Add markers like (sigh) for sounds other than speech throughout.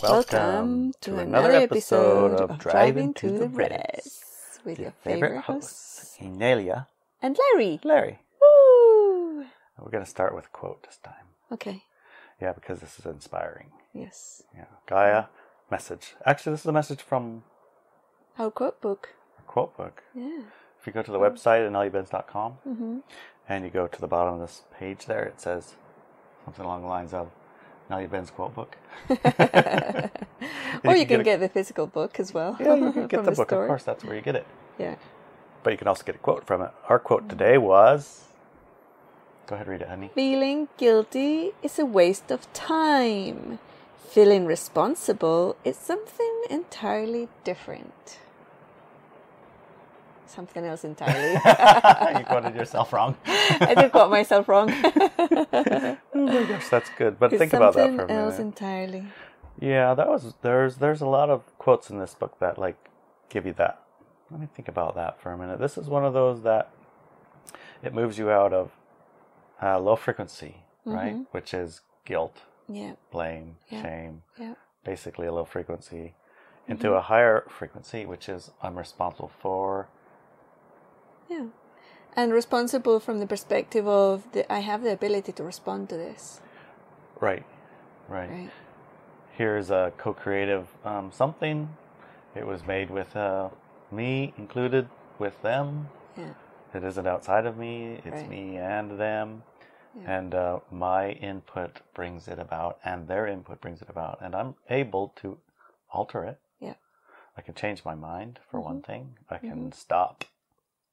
Welcome to another episode of Driving to the Rez with your favorite hosts, Inelia, and Larry. Larry. Woo! We're going to start with a quote this time. Okay. Yeah, because this is inspiring. Yes. Yeah. Gaia message. Actually, this is a message from Our quote book. a quote book. Yeah. If you go to the website at IneliaBenz.com Mm-hmm. and you go to the bottom of this page there, it says something along the lines of Inelia Benz quote book. (laughs) (laughs) or can you get can a- get the physical book as well. Yeah, you can (laughs) get from the book, store. of course. That's where you get it. Yeah. But you can also get a quote from it. Our quote today was. Go ahead, read it, honey. Feeling guilty is a waste of time. Feeling responsible is something entirely different. Something else entirely. (laughs) you quoted yourself wrong. (laughs) I did quote myself wrong. (laughs) oh my gosh, that's good. But think about that for a minute. Something else entirely. Yeah, that was there's there's a lot of quotes in this book that like give you that. Let me think about that for a minute. This is one of those that it moves you out of uh, low frequency, right? Which is guilt, Yeah, blame, Yeah. shame, yeah, basically a low frequency, into a higher frequency, which is I'm responsible for. yeah. And responsible from the perspective of the I have the ability to respond to this. Right, right. Right. Here's a co-creative um, something. It was made with uh, me included with them. Yeah. It isn't outside of me. It's Right. me and them. Yeah. And uh, my input brings it about, and their input brings it about. And I'm able to alter it. Yeah. I can change my mind, for Mm-hmm. one thing. I can stop,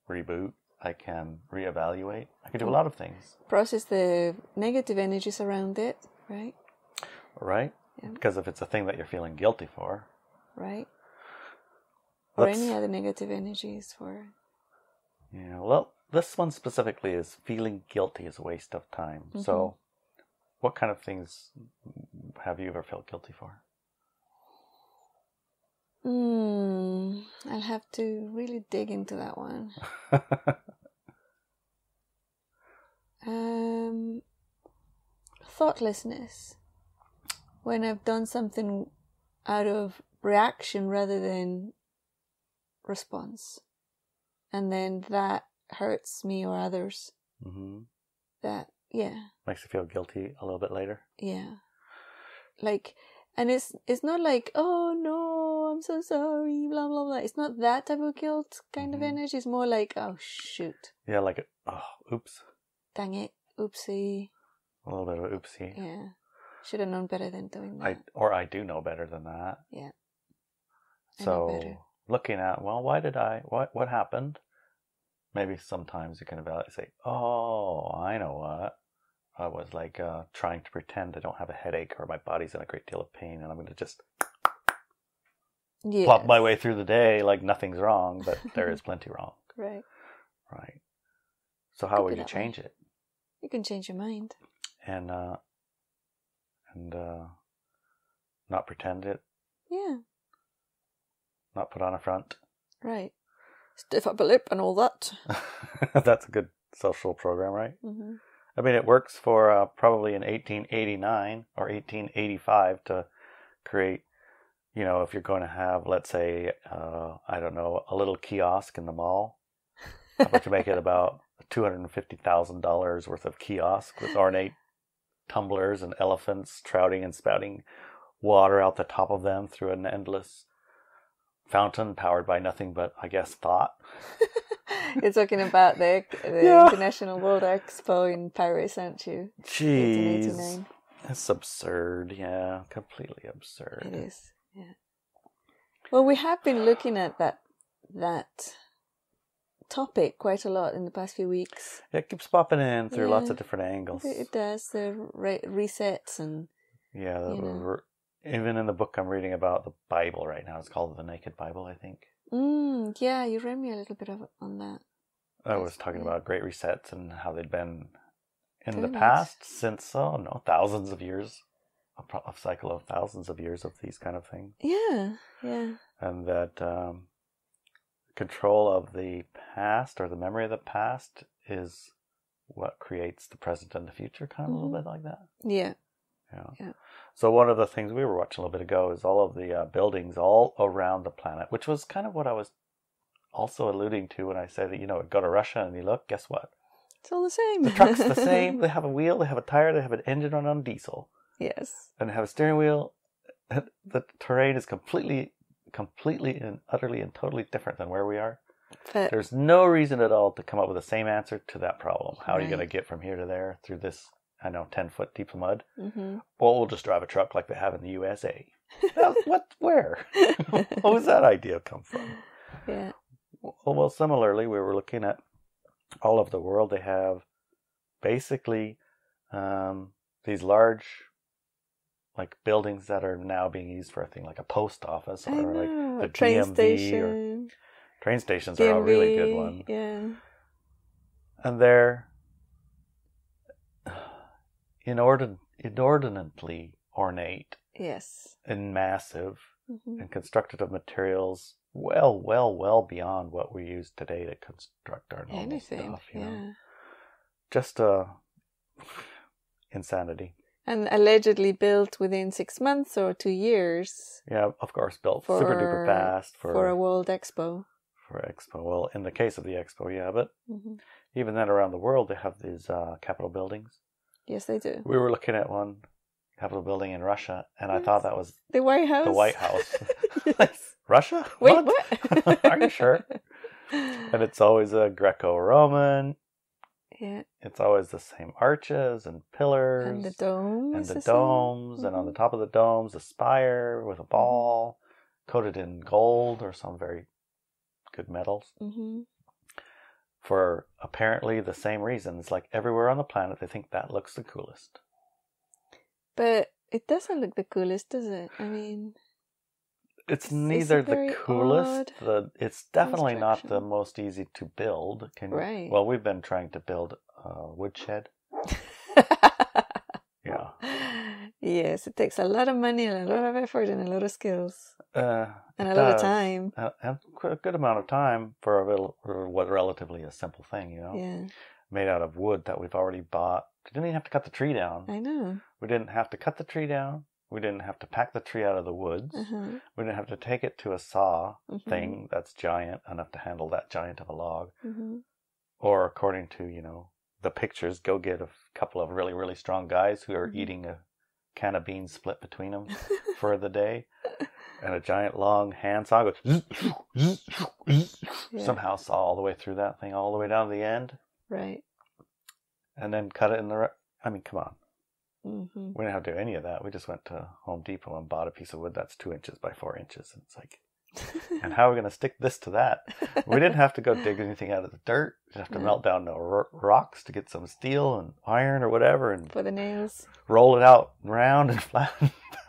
reboot. I can reevaluate. I can do a lot of things, Process the negative energies around it. Right. right? Yeah. Because if it's a thing that you're feeling guilty for, Right. Or Let's- any other negative energies for. Yeah, well, this one specifically is feeling guilty is a waste of time. So, Mm-hmm. what kind of things have you ever felt guilty for? Hmm. I'll have to really dig into that one. (laughs) Um, thoughtlessness. When I've done something out of reaction rather than response. And then that hurts me or others. hmm That, yeah, Makes you feel guilty a little bit later. yeah. Like, and it's, it's not like, oh no, I'm so sorry, blah, blah, blah. It's not that type of guilt kind of Mhm. energy. It's more like, oh shoot, Yeah, like, oh, oops. dang it, oopsie. A little bit of oopsie. Yeah. Should have known better than doing that. I or I do know better than that. Yeah. So. Looking at well, why did I? What what happened? Maybe sometimes you can evaluate. Say, oh, I know what. I was like uh, trying to pretend I don't have a headache or my body's in a great deal of pain, and I'm going to just yeah. plop my way through the day like nothing's wrong, but there is (laughs) plenty wrong. Right. Right. So how Could would you that way. change it? You can change your mind. And uh and uh not pretend it, Yeah. Not put on a front. Right. Stiff upper lip and all that. (laughs) That's a good social program, right? hmm I mean, it works for uh, probably in 1889 or 1885 to create, you know, if you're going to have, let's say, uh, I don't know, a little kiosk in the mall, how about you make it (laughs) about $250,000 worth of kiosk with ornate tumblers and elephants trouting and spouting water out the top of them through an endless fountain powered by nothing but, I guess, thought. (laughs) You're talking about the, the Yeah. International World Expo in Paris, aren't you? Jeez. 1889. It's absurd. Yeah, completely absurd. It is. Yeah. Well, we have been looking at that that topic quite a lot in the past few weeks. It keeps popping in through lots of different angles. It, it does the re- resets and Yeah, the- you know. Even in the book I'm reading about the Bible right now, it's called the Naked Bible, I think. mm, yeah, you read me a little bit of on that. I was talking about great resets and how they'd been in the Very nice. past since oh no thousands of years, a, pro- a cycle of thousands of years of these kind of things, Yeah, yeah. and that um, control of the past or the memory of the past is what creates the present and the future, kind of a Mhm. little bit like that. Yeah. Yeah. Yeah. So one of the things we were watching a little bit ago is all of the uh, buildings all around the planet, which was kind of what I was also alluding to when I said that you know it go to Russia and you look, guess what? It's all the same. The truck's the same. (laughs) They have a wheel, they have a tire, they have an engine on on diesel, yes. and they have a steering wheel. (laughs) The terrain is completely, completely and utterly and totally different than where we are. But There's no reason at all to come up with the same answer to that problem. How are you going to get from here to there through this? I know, ten foot deep of mud. hmm Well, we'll just drive a truck like they have in the USA. (laughs) What? Where? (laughs) what was that idea come from? yeah. Well, well, similarly, we were looking at all over the world. They have basically um, these large, like buildings that are now being used for a thing like a post office or like the a train DMV or- station. train stations are a really good one. Yeah. and they're inordin- inordinately ornate Yes. and massive hmm and constructed of materials well, well, well beyond what we use today to construct our normal Anything. stuff. You yeah. know, just uh, (sighs) insanity. And allegedly built within six months or two years Yeah, of course, built super duper fast for for a World Expo. for Expo. Well, in the case of the Expo, yeah, but hmm even then, around the world, they have these uh, Capitol buildings. Yes, they do. We were looking at one capital building in Russia, and I thought that was The White House. the White House. (laughs) (laughs) yes. Russia? Wait, what? (laughs) Are you sure? And it's always a Greco-Roman. yeah, It's always the same arches and pillars and the dome. and the the domes, and on the Mhm. top of the domes, a spire with a ball coated in gold or some very good metals. Mhm. For apparently the same reasons, like everywhere on the planet, they think that looks the coolest. But it doesn't look the coolest, does it? I mean, It's neither the coolest. The it's definitely not the most easy to build. Can Right. well, we've been trying to build a woodshed. (laughs) Yeah, (laughs) yes, it takes a lot of money and a lot of effort and a lot of skills uh, and a lot of time. Uh, and a good amount of time for a little, for what relatively a simple thing, you know, Yeah, made out of wood that we've already bought. We didn't even have to cut the tree down. I know. We didn't have to cut the tree down. We didn't have to pack the tree out of the woods. Uh-huh. We didn't have to take it to a saw mhm, thing that's giant enough to handle that giant of a log. mhm. Or according to, you know, the pictures, go get a couple of really, really strong guys who are Mhm. eating a can of beans split between them (laughs) for the day. (laughs) And a giant long handsaw goes Yeah. somehow saw all the way through that thing, all the way down to the end, Right. and then cut it in the. Re- I mean, come on. hmm We didn't have to do any of that. We just went to Home Depot and bought a piece of wood that's two inches by four inches. And it's like, (laughs) and how are we going to stick this to that? We didn't have to go dig anything out of the dirt. We didn't have to No. melt down the ro- rocks to get some steel and iron or whatever and for the nails. roll it out round and (laughs) flat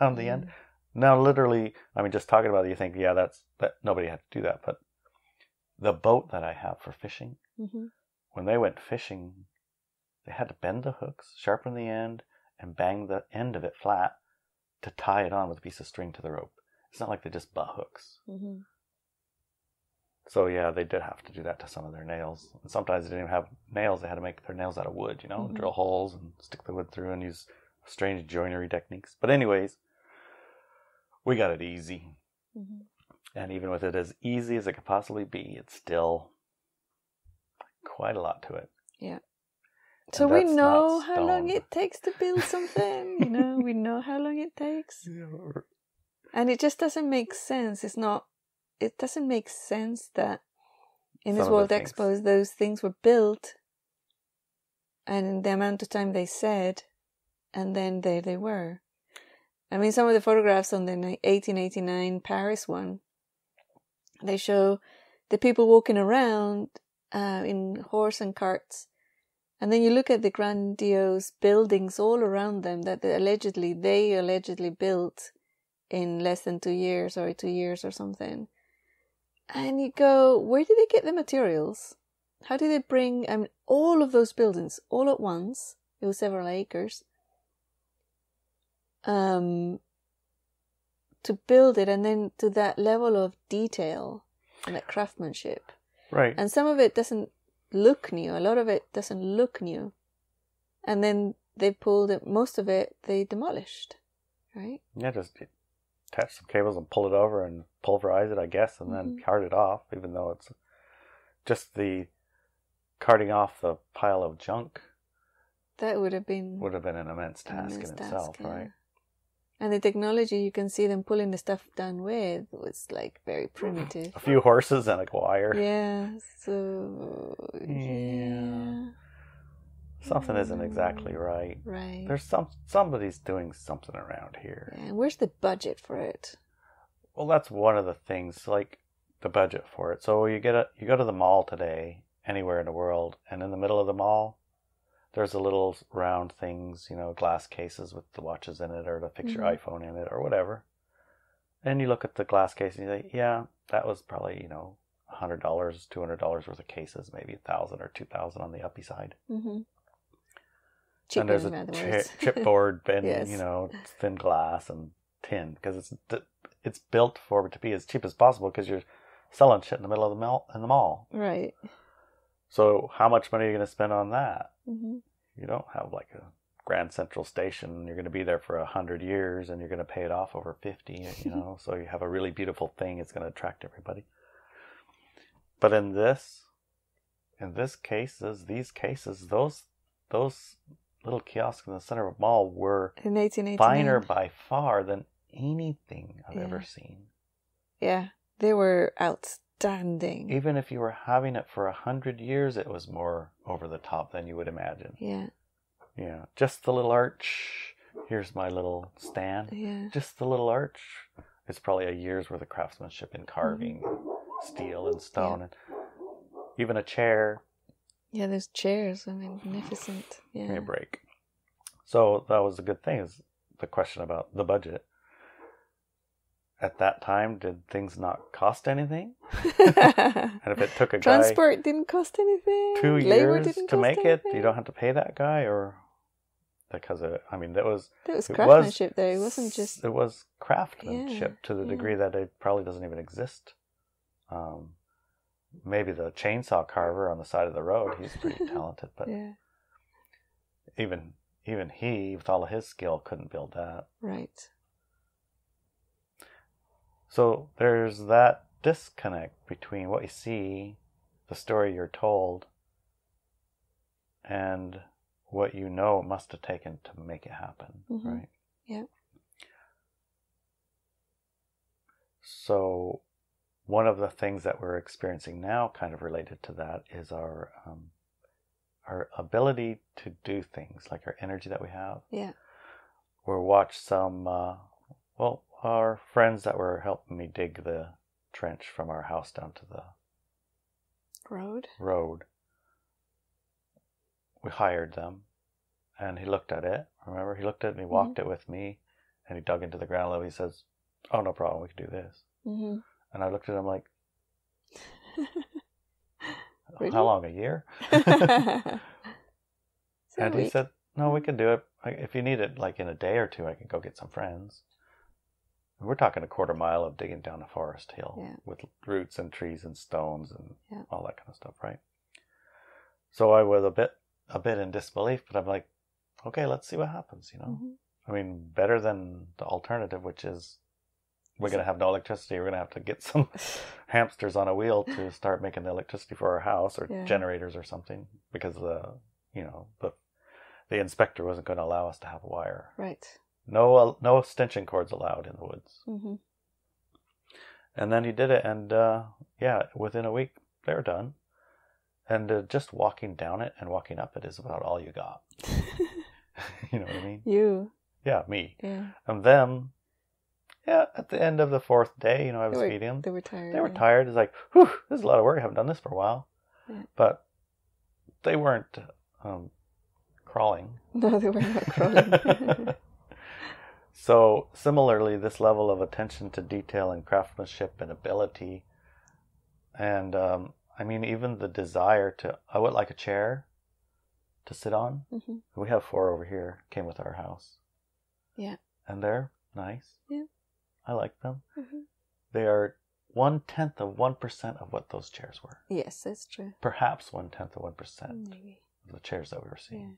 down the end. Mm. Now, literally, I mean, just talking about it, you think, yeah, that's that. Nobody had to do that. But the boat that I have for fishing, hmm when they went fishing, they had to bend the hooks, sharpen the end, and bang the end of it flat to tie it on with a piece of string to the rope. It's not like they just butt hooks. hmm So yeah, they did have to do that to some of their nails. And sometimes they didn't even have nails; they had to make their nails out of wood. You know, Mhm. drill holes and stick the wood through and use strange joinery techniques. But anyways, we got it easy, hmm and even with it as easy as it could possibly be, it's still quite a lot to it. Yeah. So we know how long it takes to build something. you know, we know how long it takes, (laughs) and it just doesn't make sense. It's not. It doesn't make sense that in Some this World. Expos those things were built, and in the amount of time they said, and then there they were. I mean, some of the photographs on the 1889 Paris one, they show the people walking around uh, in horse and carts, and then you look at the grandiose buildings all around them that they allegedly they allegedly built in less than two years or two years or something, and you go, where did they get the materials? how did they bring I mean, all of those buildings all at once? It was several acres. Um, to build it and then to that level of detail and that craftsmanship. Right. And some of it doesn't look new. A lot of it doesn't look new. And then they pulled it. Most of it they demolished, right? yeah, just attach some cables and pull it over and pulverize it, I guess, and then Mhm. cart it off. Even though it's just the carting off the pile of junk That would have been would have been an immense task immense in task, itself, yeah. right? And the technology you can see them pulling the stuff down with was like very primitive. A few horses and a wire. Yeah, so Yeah. yeah, Something isn't exactly right. right. There's some somebody's doing something around here. yeah, where's the budget for it? Well, that's one of the things, like the budget for it. So you get a you go to the mall today, anywhere in the world, and in the middle of the mall, there's the little round things, you know, glass cases with the watches in it, or to fix your Mhm. iPhone in it, or whatever. And you look at the glass case and you say, yeah, that was probably you know, hundred dollars, two hundred dollars worth of cases, maybe a thousand or two thousand on the uppy side. Mm-hmm. And there's a chi- chipboard and Yes. you know thin glass and tin because it's it's built for it to be as cheap as possible because you're selling shit in the middle of the mall in the mall. right. So how much money are you going to spend on that? hmm You don't have like a Grand Central Station. You're going to be there for a hundred years and you're going to pay it off over fifty. You (laughs) know, so you have a really beautiful thing. It's going to attract everybody. But in this, in this cases, these cases, those those little kiosks in the center of a mall were In 1889. finer by far than anything I've ever seen. Yeah, they were outstanding. Even if you were having it for a hundred years, it was more over the top than you would imagine. yeah, Yeah, just the little arch. Here's my little stand. yeah. Just the little arch. It's probably a year's worth of craftsmanship in carving, mm-hmm. steel and stone, and even a chair. Yeah, those chairs are magnificent. Give me Yeah. a break. So that was a good thing. Is the question about the budget? At that time, did things not cost anything? (laughs) And if it took a guy Transport didn't cost anything. two Labor years to make it, you don't have to pay that guy, or because of, I mean, that was There was it craftsmanship there. It wasn't just. it was craftsmanship Yeah, to the yeah. degree that it probably doesn't even exist. Um, maybe the chainsaw carver on the side of the road, he's pretty (laughs) talented, but Yeah, even even he, with all of his skill, couldn't build that. right. So there's that disconnect between what you see, the story you're told, and what you know it must have taken to make it happen, Mhm. right? Yeah. So one of the things that we're experiencing now, kind of related to that, is our um, our ability to do things, like our energy that we have. Yeah. We watched some, uh, well, our friends that were helping me dig the trench from our house down to the Road. road. We hired them, and he looked at it. Remember, he looked at it and he walked it with me, and he dug into the ground level. He says, "Oh, no problem. We can do this." Mm-hmm. And I looked at him like, (laughs) Really? "How long? A year?" (laughs) and he said, "No, we can do it. If you need it, like in a day or two, I can go get some friends." And We're talking a quarter mile of digging down a forest hill Yeah. with roots and trees and stones and Yeah. all that kind of stuff, right? So I was a bit a bit in disbelief, but I'm like, okay, let's see what happens. You know, Mhm. I mean, better than the alternative, which is we're gonna have no electricity. We're gonna have to get (laughs) some hamsters on a wheel to start making the electricity for our house or Yeah. generators or something because the you know the the inspector wasn't going to allow us to have a wire. right. No uh, no extension cords allowed in the woods. Mm-hmm. And then he did it, and uh, yeah, within a week they were done. And uh, just walking down it and walking up it is about all you got. (laughs) (laughs) you know what I mean? you. Yeah, me. Yeah. And them, yeah, at the end of the fourth day, you know, I was They were, feeding them. they were tired. They were tired. It's like, whew, this is a lot of work. I haven't done this for a while. Yeah. But they weren't um, crawling. (laughs) No, they were not (laughs) crawling. (laughs) so, similarly, this level of attention to detail and craftsmanship and ability, and um, I mean, even the desire to, I would like a chair to sit on. hmm We have four over here, came with our house. Yeah. And they're nice. Yeah. I like them. hmm They are one tenth of 1% of what those chairs were. Yes, that's true. Perhaps one tenth of 1% of the chairs that we were seeing. Yeah.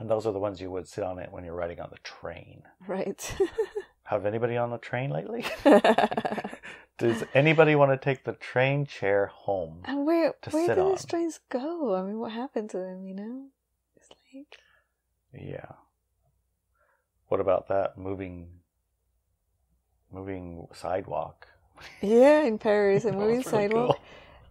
And those are the ones you would sit on it when you're riding on the train. Right. (laughs) Have anybody on the train lately? (laughs) Does anybody want to take the train chair home? and where To where sit do these trains go? I mean, what happened to them? You know, it's like Yeah. What about that moving moving sidewalk? yeah, in Paris, a (laughs) moving sidewalk. cool.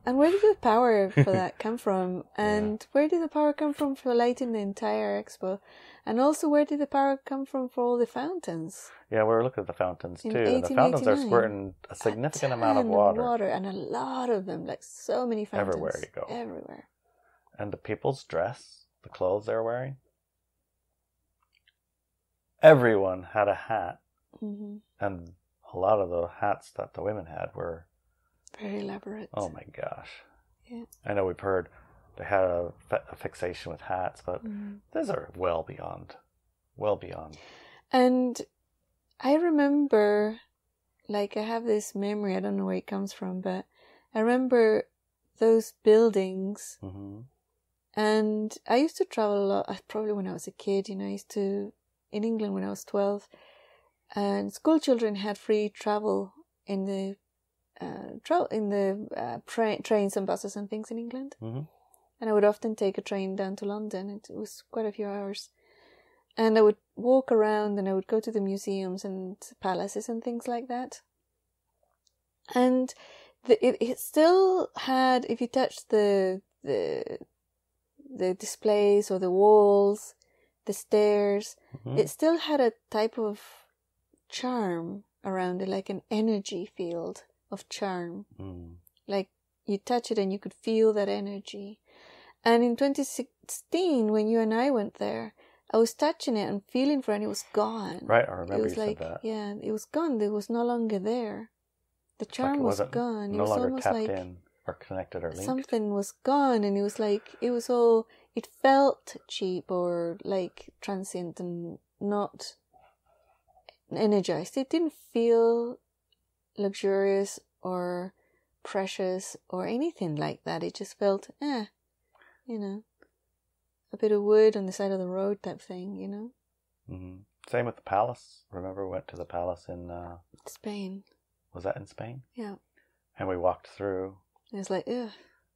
And where did the power (laughs) for that come from? And where did the power come from for lighting the entire expo? And also, where did the power come from for all the fountains? Yeah, we were looking at the fountains In too. the fountains are squirting a significant A amount of ton water. and a lot of them, like so many fountains Everywhere you go. Everywhere. And the people's dress, the clothes they're wearing. Everyone had a hat, hmm and a lot of the hats that the women had were Very elaborate. Oh my gosh. Yeah. I know we've heard they had a, a fixation with hats, but Mhm. these are well beyond, well beyond. And I remember, like, I have this memory, I don't know where it comes from, but I remember those buildings. hmm And I used to travel a lot, uh, probably when I was a kid, you know, I used to, in England when I was 12, and school children had free travel in the, uh, tra- in the uh, tra- trains and buses and things in England. hmm and I would often take a train down to London. It was quite a few hours. And I would walk around and I would go to the museums and palaces and things like that. And the, it, it still had, if you touched the, the, the displays or the walls, the stairs, hmm it still had a type of charm around it, like an energy field of charm Mm. like you touch it and you could feel that energy. And in 2016, when you and I went there, I was touching it and feeling for it, and it was gone. Right, I It remember was you like, said that. yeah, it was gone. It was no longer there. The It's like charm was gone. It no was longer almost tapped like in or connected or linked. something was gone, and it was like it was all. It felt cheap or like transient and not energized. It didn't feel luxurious or precious or anything like that. It just felt, eh, you know, a bit of wood on the side of the road type thing, you know. hmm Same with the palace. Remember, we went to the palace in uh, Spain, was that in Spain? yeah. And we walked through. It was like, ugh,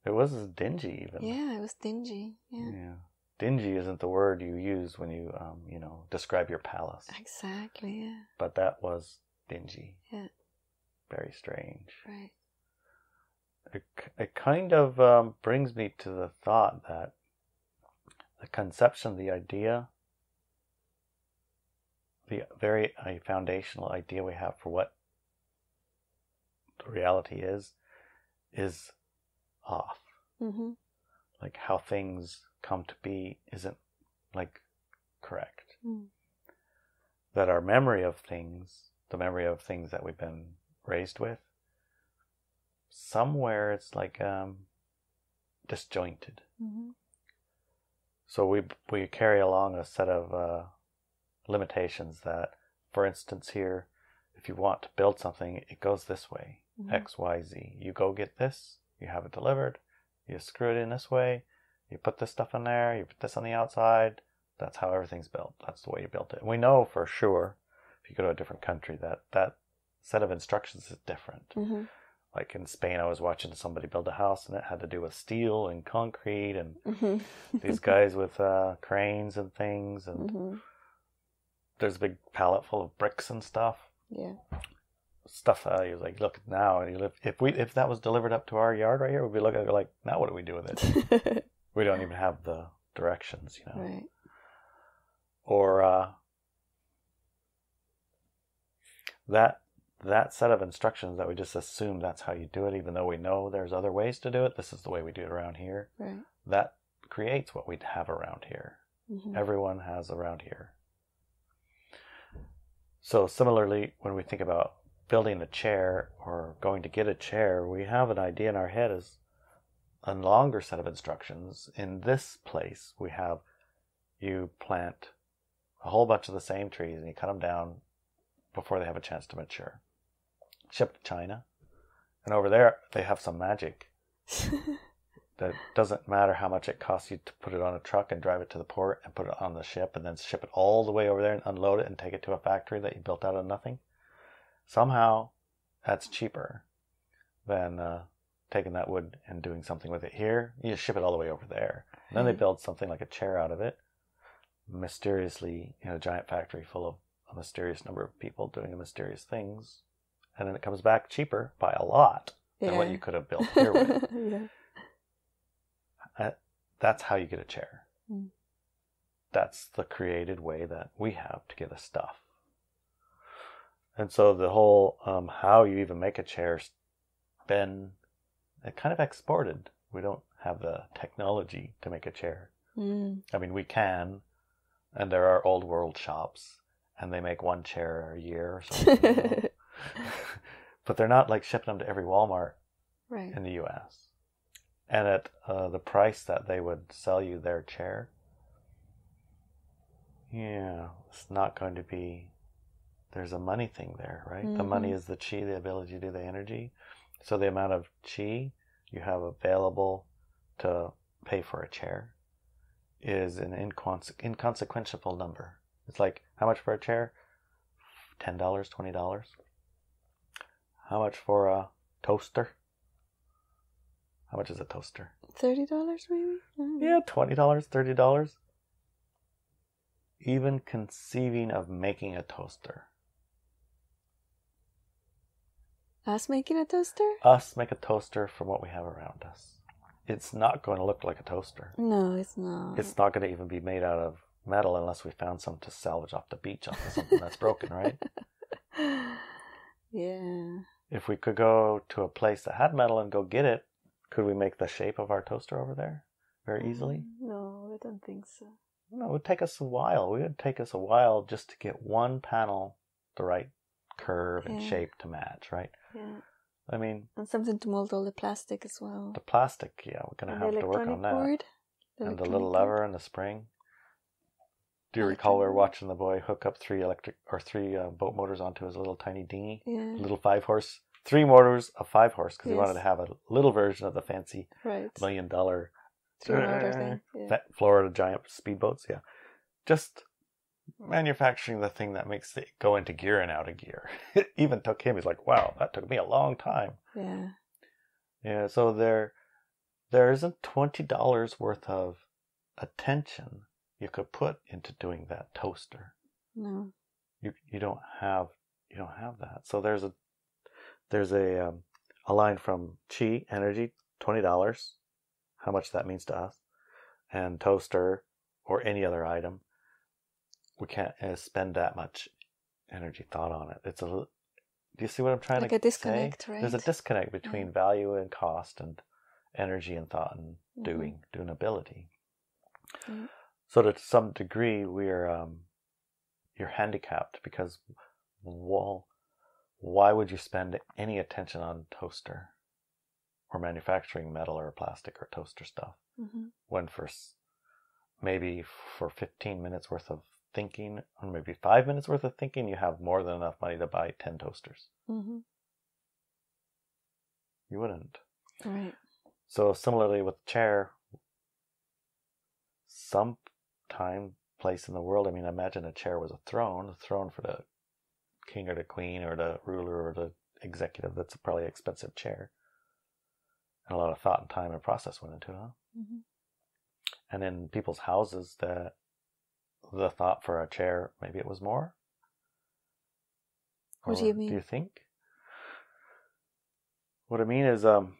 It was dingy even. yeah, it was dingy, yeah. Yeah. Dingy isn't the word you use when you um, you know describe your palace, Exactly, yeah, but that was dingy. Yeah. Very strange. right. it, it kind of um, brings me to the thought that the conception, the idea, the very uh, foundational idea we have for what the reality is, is off. Mm-hmm. Like how things come to be isn't like correct. Mm. That our memory of things, the memory of things that we've been raised with, somewhere it's like um, disjointed. Mm-hmm. So we we carry along a set of uh, limitations that, for instance, here, if you want to build something, it goes this way, Mhm. X, Y, Z. You go get this, you have it delivered, you screw it in this way, you put this stuff in there, you put this on the outside. That's how everything's built. That's the way you built it. And we know for sure, if you go to a different country, that that set of instructions is different. Mm-hmm. Like in Spain, I was watching somebody build a house, and it had to do with steel and concrete and Mm-hmm. these (laughs) guys with uh, cranes and things, and mm-hmm. there's a big pallet full of bricks and stuff. Yeah. Stuff that I was like, look now, and you live, if we if that was delivered up to our yard right here, we'd be looking at it like, now what do we do with it? (laughs) we don't even have the directions, you know. right. Or uh, that that set of instructions that we just assume that's how you do it, even though we know there's other ways to do it. This is the way we do it around here. Right. That creates what we'd have around here. Mm-hmm. everyone has around here. So, similarly, when we think about building a chair or going to get a chair, we have an idea in our head as a longer set of instructions. In this place, we have you plant a whole bunch of the same trees and you cut them down before they have a chance to mature. Ship to China. And over there, they have some magic (laughs) that doesn't matter how much it costs you to put it on a truck and drive it to the port and put it on the ship and then ship it all the way over there and unload it and take it to a factory that you built out of nothing. Somehow, that's cheaper than uh, taking that wood and doing something with it here. You just ship it all the way over there. And then they build something like a chair out of it. Mysteriously, in a giant factory full of a mysterious number of people doing mysterious things. And then it comes back cheaper by a lot than what you could have built here with. (laughs) yeah. That's how you get a chair. Mm. That's the created way that we have to get a stuff. And so the whole um, how you even make a chair's been it kind of exported. We don't have the technology to make a chair. Mm. I mean, we can, and there are old world shops, and they make one chair a year or something. you know. (laughs) but they're not like shipping them to every Walmart right. in the U.S. And at uh, the price that they would sell you their chair, yeah, it's not going to be. There's a money thing there, right? The money Mhm. is the chi, the ability to do the energy. So the amount of chi you have available to pay for a chair is an inconse- inconsequential number. It's like how much for a chair? Ten dollars, twenty dollars. How much for a toaster? How much is a toaster? Thirty dollars, maybe. Know. Yeah, twenty dollars, thirty dollars. Even conceiving of making a toaster, Us making a toaster? us make a toaster from what we have around us. It's not going to look like a toaster. No, it's not. It's not going to even be made out of metal unless we found some to salvage off the beach off of something that's broken, right? (laughs) yeah. If we could go to a place that had metal and go get it, could we make the shape of our toaster over there very easily? Mm, No, I don't think so. No, it would take us a while. It would take us a while just to get one panel the right curve and shape to match, right? Yeah. I mean, And something to mold all the plastic as well. the plastic, yeah, we're gonna the have to work on that. board. and the little board. lever and the spring. Do you recall we were watching the boy hook up three electric or three uh, boat motors onto his little tiny dinghy, Yeah. little five horse, three motors a five horse because he wanted to have a little version of the fancy Right. million dollar motor thing. Yeah. Florida giant speedboats. Yeah, just manufacturing the thing that makes it go into gear and out of gear. It (laughs) even took him. He's like, wow, that took me a long time. Yeah. Yeah, so there, there isn't twenty dollars worth of attention you could put into doing that toaster. No. You you don't have you don't have that. So there's a there's a um, a line from Chi Energy twenty dollars, how much that means to us, and toaster or any other item. We can't uh, spend that much energy thought on it. It's a do you see what I'm trying Like to a disconnect, say? There's a disconnect between value and cost and energy and thought and Mhm. doing doing ability. Yeah. So to some degree, we're um, you're handicapped because well, why would you spend any attention on toaster or manufacturing metal or plastic or toaster stuff hmm when for maybe for 15 minutes worth of thinking or maybe five minutes worth of thinking you have more than enough money to buy 10 toasters hmm you wouldn't Right. So similarly with the chair, some time, place in the world. I mean, imagine a chair was a throne, a throne for the king or the queen or the ruler or the executive. That's a probably expensive chair, and a lot of thought and time and process went into it. Huh? hmm And in people's houses, that the thought for a chair maybe it was more. What do you mean? Do you think? What I mean is, um,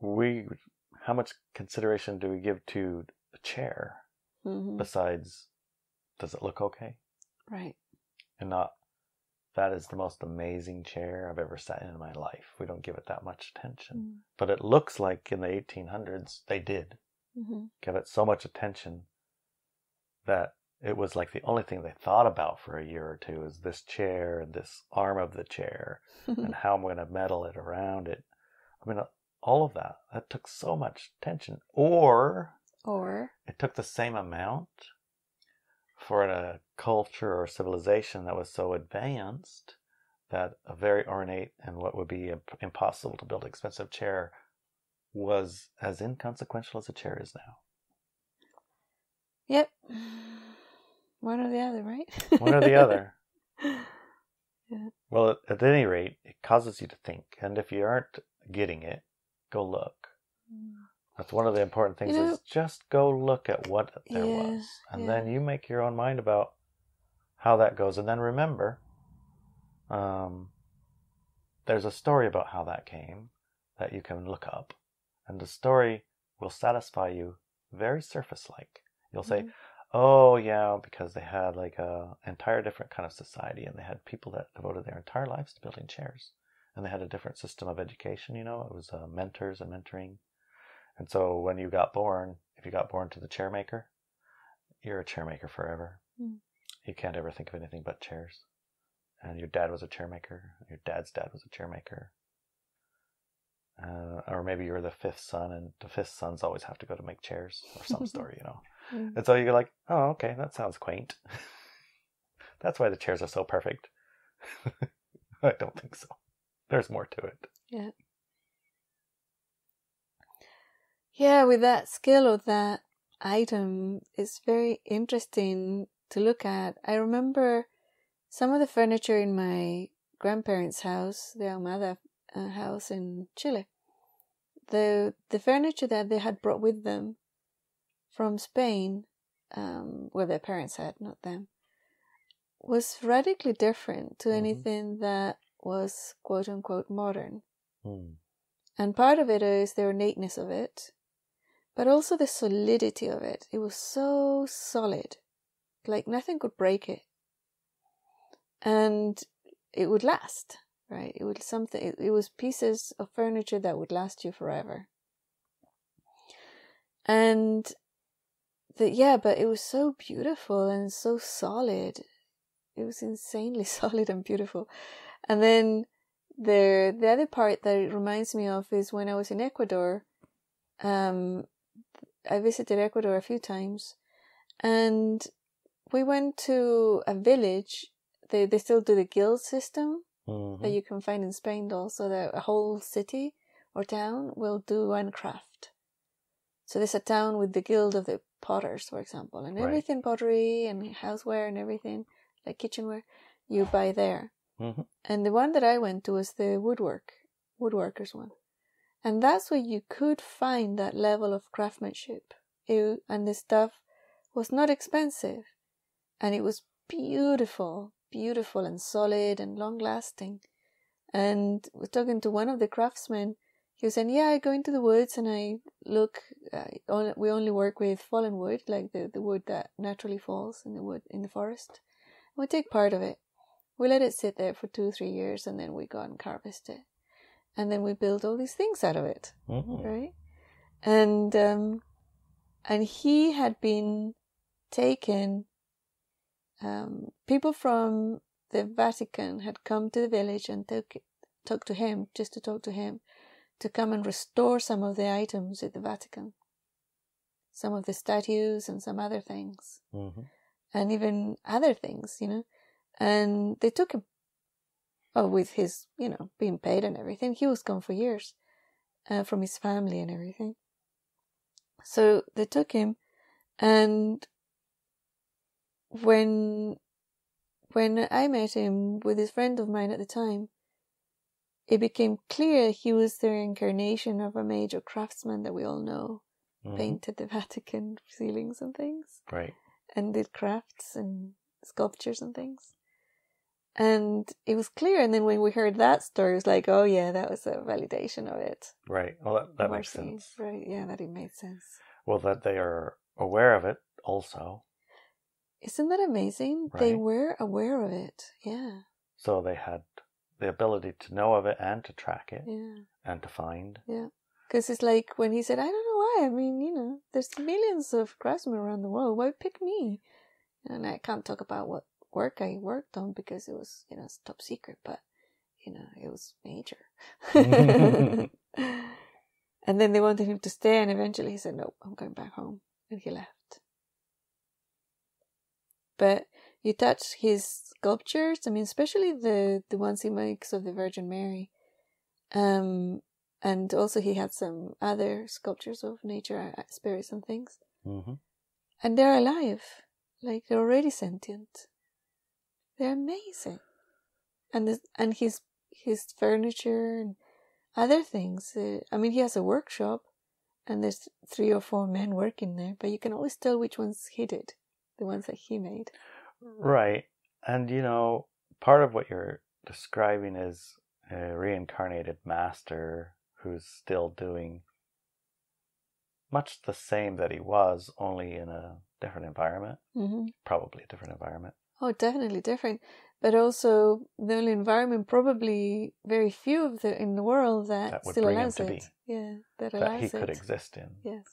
we how much consideration do we give to a chair hmm besides does it look okay Right. and not that is the most amazing chair I've ever sat in in my life. We don't give it that much attention, but it looks like in the 1800s they did Mm-hmm. give it so much attention that it was like the only thing they thought about for a year or two is this chair and this arm of the chair (laughs) and how I'm going to metal it around it. I mean, all of that. That took so much attention. Or Or it took the same amount for a culture or civilization that was so advanced that a very ornate and what would be impossible to build expensive chair was as inconsequential as a chair is now. Yep. (sighs) One or the other, right? One or the other. (laughs) Yeah. Well, at, at any rate, it causes you to think. And if you aren't getting it, go look. That's one of the important things You know- is just go look at what there Yeah, was. And yeah. then you make your own mind about how that goes. And then remember, um, there's a story about how that came that you can look up. And the story will satisfy you very surface like. You'll say, Mhm. oh, yeah, because they had like a entire different kind of society and they had people that devoted their entire lives to building chairs. And they had a different system of education, you know, it was uh, mentors and mentoring. And so when you got born, if you got born to the chair maker, you're a chair maker forever. Mm. You can't ever think of anything but chairs. And your dad was a chair maker. Your dad's dad was a chair maker. Uh, or maybe you're the fifth son, and the fifth sons always have to go to make chairs, or some (laughs) story, you know. Mm. And so you're like, oh, okay, that sounds quaint. (laughs) That's why the chairs are so perfect. (laughs) I don't think so. There's more to it. Yeah. Yeah, with that skill or that item, it's very interesting to look at. I remember some of the furniture in my grandparents' house, the Almada uh, house in Chile. The the furniture that they had brought with them from Spain, um, where their parents had, not them, was radically different to Mhm. anything that was quote unquote modern. Hmm. And part of it is the ornateness of it, but also the solidity of it. It was so solid, like nothing could break it. And it would last, right? It would something, it, it was pieces of furniture that would last you forever. And the, yeah, but it was so beautiful and so solid. It was insanely (laughs) solid and beautiful. And then the the other part that it reminds me of is when I was in Ecuador. Um, I visited Ecuador a few times, and we went to a village. They they still do the guild system Mhm. that you can find in Spain also. That a whole city or town will do one craft. So there's a town with the guild of the potters, for example, and Right. everything pottery and houseware and everything like kitchenware you buy there. Mhm. And the one that I went to was the woodwork, woodworkers one. And that's where you could find that level of craftsmanship. It, and the stuff was not expensive. And it was beautiful, beautiful and solid and long lasting. And we're talking to one of the craftsmen. He was saying, Yeah, I go into the woods and I look, uh, on, we only work with fallen wood, like the, the wood that naturally falls in the wood in the forest. We take part of it. We let it sit there for two three years and then we go and harvest it. And then we build all these things out of it. Mhm. right? And um and he had been taken um people from the vatican had come to the village and took talked to him just to talk to him to come and restore some of the items at the vatican some of the statues and some other things Mhm. and even other things, you know. And they took him. Oh, with his, you know, being paid and everything. He was gone for years uh, from his family and everything. So they took him, and when when I met him with his friend of mine at the time, it became clear he was the incarnation of a major craftsman that we all know, Mhm. painted the (laughs) Vatican ceilings and things Right. and did crafts and sculptures and things. And it was clear. And then when we heard that story, it was like, oh, yeah, that was a validation of it. Right. Well, that, that makes sense. Right. Yeah, that it made sense. Well, that they are aware of it also. Isn't that amazing? They were aware of it. Yeah. So they had the ability to know of it and to track it Yeah. and to find. Yeah. Because it's like when he said, I don't know why. I mean, you know, there's millions of craftsmen around the world. Why pick me? And I can't talk about what work I worked on because it was, you know, it's top secret, but, you know, it was major. (laughs) (laughs) And then they wanted him to stay, and eventually he said, "No, I'm going back home," and he left. But you touch his sculptures. I mean, especially the the ones he makes of the Virgin Mary. Um, and also he had some other sculptures of nature, uh, spirits, and things. hmm And they're alive, like they're already sentient. They're amazing, and this, and his his furniture and other things. Uh, I mean, he has a workshop, and there's three or four men working there, but you can always tell which ones he did, the ones that he made. Right. And you know, part of what you're describing is a reincarnated master who's still doing much the same that he was, only in a different environment, hmm probably a different environment. Oh, definitely different. But also the only environment, probably very few of the in the world that, That would still allows to it. be. Yeah, that that allows he it. could exist in, Yes,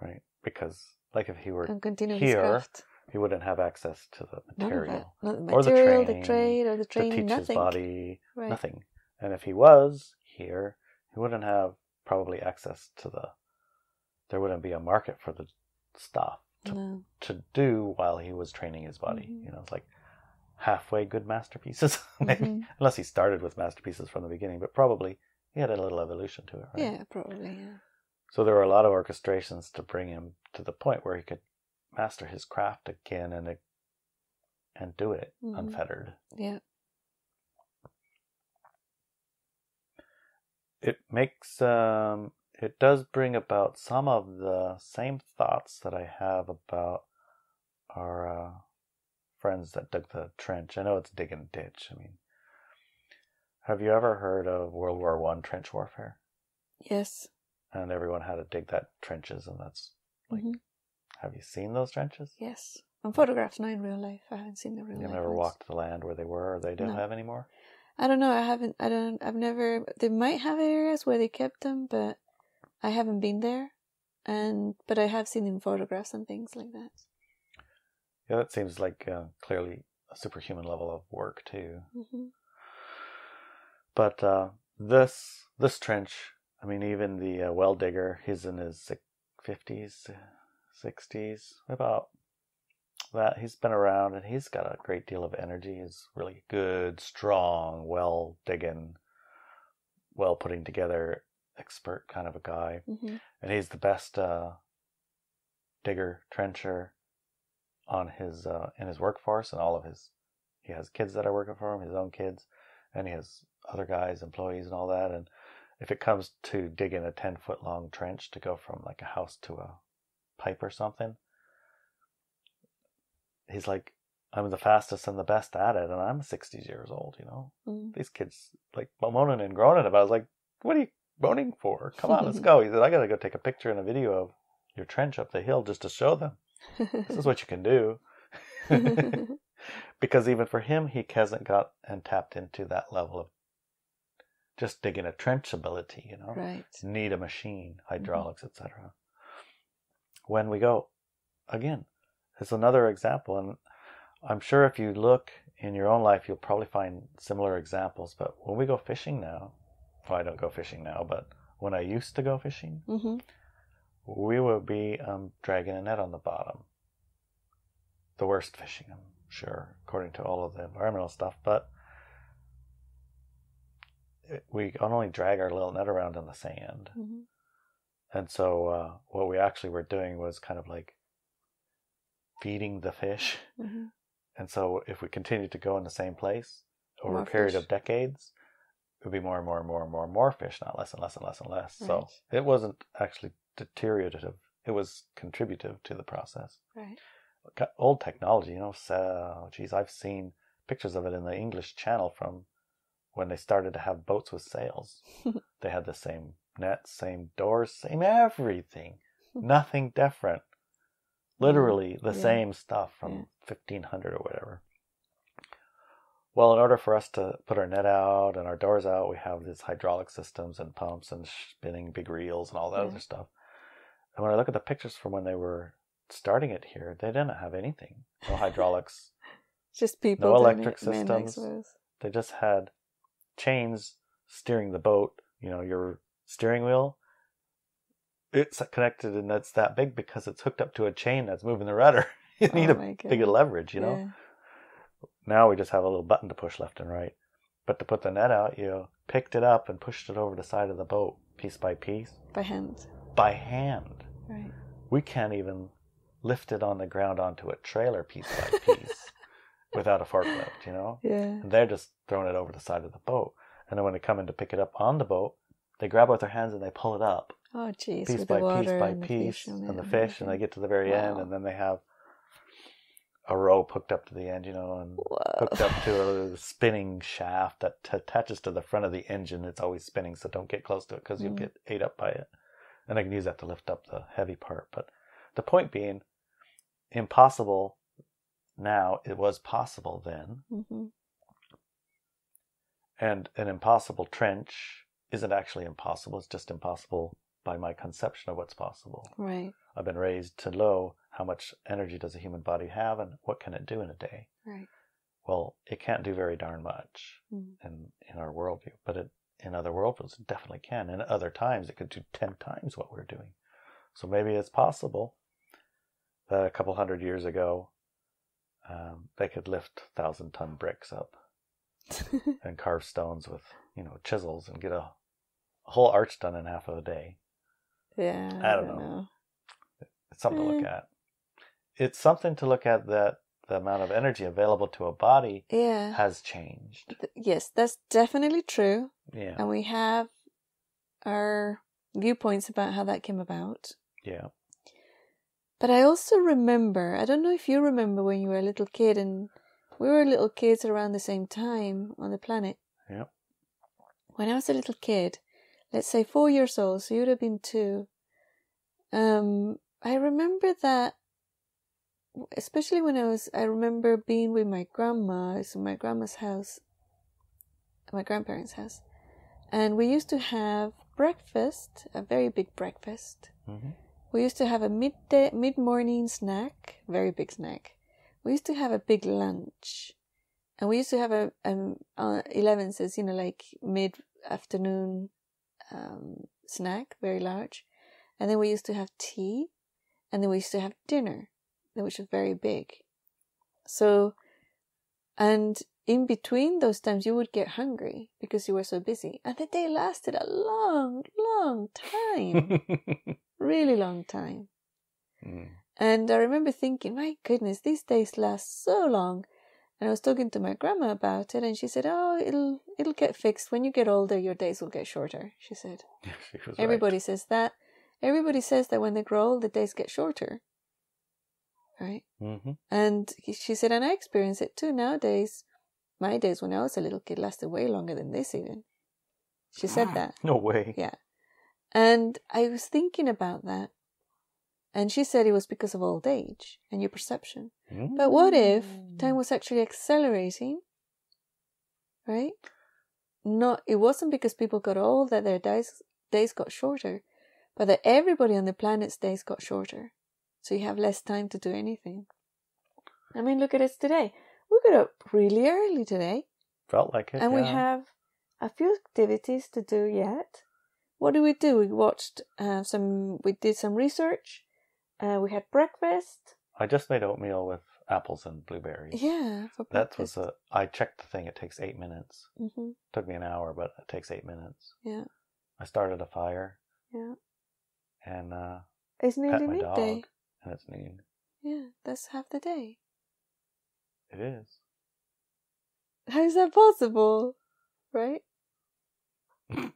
right? Because, like, if he were and continue his here. He wouldn't have access to the None of material, that. Not the or the material, the, training trade, or the to training. teach his body, Right. nothing. And if he was here, he wouldn't have probably access to the. There wouldn't be a market for the stuff to No. to do while he was training his body. Mhm. You know, it's like halfway good masterpieces, (laughs) maybe, Mhm. unless he started with masterpieces from the beginning. But probably he had a little evolution to it, right? Yeah, probably. Yeah. So there were a lot of orchestrations to bring him to the point where he could master his craft again and and do it Mhm. unfettered. Yeah. It makes um it does bring about some of the same thoughts that I have about our uh, friends that dug the trench. I know it's digging a ditch. I mean, have you ever heard of World War One trench warfare? Yes. And everyone had to dig that trenches, and that's like, Mhm. Have you seen those trenches? Yes. On photographs, not in real life. I haven't seen the real You life. never ones. walked the land where they were, or they don't No. have anymore. I don't know. I haven't. I don't. I've never. They might have areas where they kept them, but I haven't been there. And but I have seen in photographs and things like that. Yeah, that seems like uh, clearly a superhuman level of work too. hmm But uh, this this trench, I mean, even the uh, well digger, he's in his fifties, sixties, about that. He's been around, and he's got a great deal of energy. He's really good, strong, well digging, well putting together, expert kind of a guy, hmm and he's the best uh, digger trencher on his uh, in his workforce and all of his. He has kids that are working for him, his own kids, and he has other guys, employees, and all that. And if it comes to digging a ten foot long trench to go from like a house to a or something, he's like, "I'm the fastest and the best at it, and I'm sixty years old." You know, mm these kids like moaning and groaning about. it. I was like, "What are you moaning for? Come on, let's (laughs) go." He said, "I gotta go take a picture and a video of your trench up the hill just to show them this is what you can do." (laughs) (laughs) because even for him, he hasn't got and tapped into that level of just digging a trench ability. You know, right. need a machine, hydraulics, etc. When we go again, it's another example, and I'm sure if you look in your own life, you'll probably find similar examples. But when we go fishing now, well, I don't go fishing now, but when I used to go fishing, hmm we would be um, dragging a net on the bottom. The worst fishing, I'm sure, according to all of the environmental stuff, but we can only drag our little net around in the sand. hmm And so uh, what we actually were doing was kind of like feeding the fish. hmm And so if we continued to go in the same place over More a period fish. of decades, it would be more and more and more and more and more fish, not less and less and less and less. So it wasn't actually deteriorative. It was contributive to the process. Right. Old technology, you know, so geez, I've seen pictures of it in the English Channel from when they started to have boats with sails. (laughs) they had the same nets, same doors, same everything. Nothing different. (laughs) Literally the Yeah. same stuff from Yeah. 1500 or whatever. Well, in order for us to put our net out and our doors out, we have these hydraulic systems and pumps and spinning big reels and all that Yeah. other stuff. And when I look at the pictures from when they were starting it here, they didn't have anything. No hydraulics. (laughs) Just people. No electric systems. they just had chains steering the boat, you know, your steering wheel, it's connected and that's that big because it's hooked up to a chain that's moving the rudder. (laughs) you oh need Oh a my bigger leverage, you know. Yeah. Now we just have a little button to push left and right. But to put the net out, you picked it up and pushed it over the side of the boat piece by piece By hand. by hand. Right. We can't even lift it on the ground onto a trailer piece by piece (laughs) without a forklift, you know? Yeah. And they're just throwing it over the side of the boat. And then when they come in to pick it up on the boat, they grab it with their hands and they pull it up Oh, jeez. piece with by the water piece by and piece and the fish and they get to the very end and then they have a rope hooked up to the end, you know, and Whoa. hooked up to a (laughs) spinning shaft that t- attaches to the front of the engine. It's always spinning, so don't get close to it because you'll Mm. get ate up by it. And I can use that to lift up the heavy part. But the point being, impossible now, it was possible then. hmm And an impossible trench isn't actually impossible, it's just impossible by my conception of what's possible. Right. I've been raised to know how much energy does a human body have and what can it do in a day. Right. Well, it can't do very darn much Mm. in in our worldview, but it in other worldviews it definitely can. And at other times it could do ten times what we're doing. So maybe it's possible that a couple hundred years ago um, they could lift thousand ton bricks up (laughs) and carve stones with you know chisels and get a, a whole arch done in half of a day. yeah. I don't know. It's something to look Mm. at. It's something to look at that the amount of energy available to a body Yeah. has changed. Yes, that's definitely true. Yeah. And we have our viewpoints about how that came about. Yeah. But I also remember, I don't know if you remember when you were a little kid and we were little kids around the same time on the planet. Yeah. When I was a little kid, let's say four years old, so you'd have been two. Um, I remember that, especially when I was, I remember being with my grandma, it's in my grandma's house, my grandparents' house, and we used to have breakfast, a very big breakfast. hmm We used to have a midday, mid-morning snack, very big snack. We used to have a big lunch, and we used to have a um uh, eleven says you know like mid-afternoon um, snack, very large, and then we used to have tea, and then we used to have dinner, which was very big. So, and in between those times, you would get hungry because you were so busy, and the day lasted a long, long time (laughs) really long time. Mm. And I remember thinking, my goodness, these days last so long. And I was talking to my grandma about it, and she said, "Oh, it'll it'll get fixed when you get older. Your days will get shorter." She said. (laughs) She was right. Everybody says that. Everybody says that when they grow old, the days get shorter. Right? Mm-hmm. And she said, and I experience it too nowadays. My days when I was a little kid lasted way longer than this, even. She said that. No way. Yeah. And I was thinking about that. And she said it was because of old age and your perception. But what if time was actually accelerating? Right? Not it wasn't because people got old that their days days got shorter, but that everybody on the planet's days got shorter. So you have less time to do anything. I mean, look at us today. We got up really early today Felt like it. and we have a few activities to do yet. What did we do? We watched uh, some. We did some research. Uh, we had breakfast. I just made oatmeal with apples and blueberries. Yeah, for That was a. I checked the thing. It takes eight minutes. hmm Took me an hour, but it takes eight minutes. Yeah, I started a fire yeah. and uh, It's pet nearly my midday. dog, and it's noon. Yeah, that's half the day. It is. How is that possible? Right. (laughs)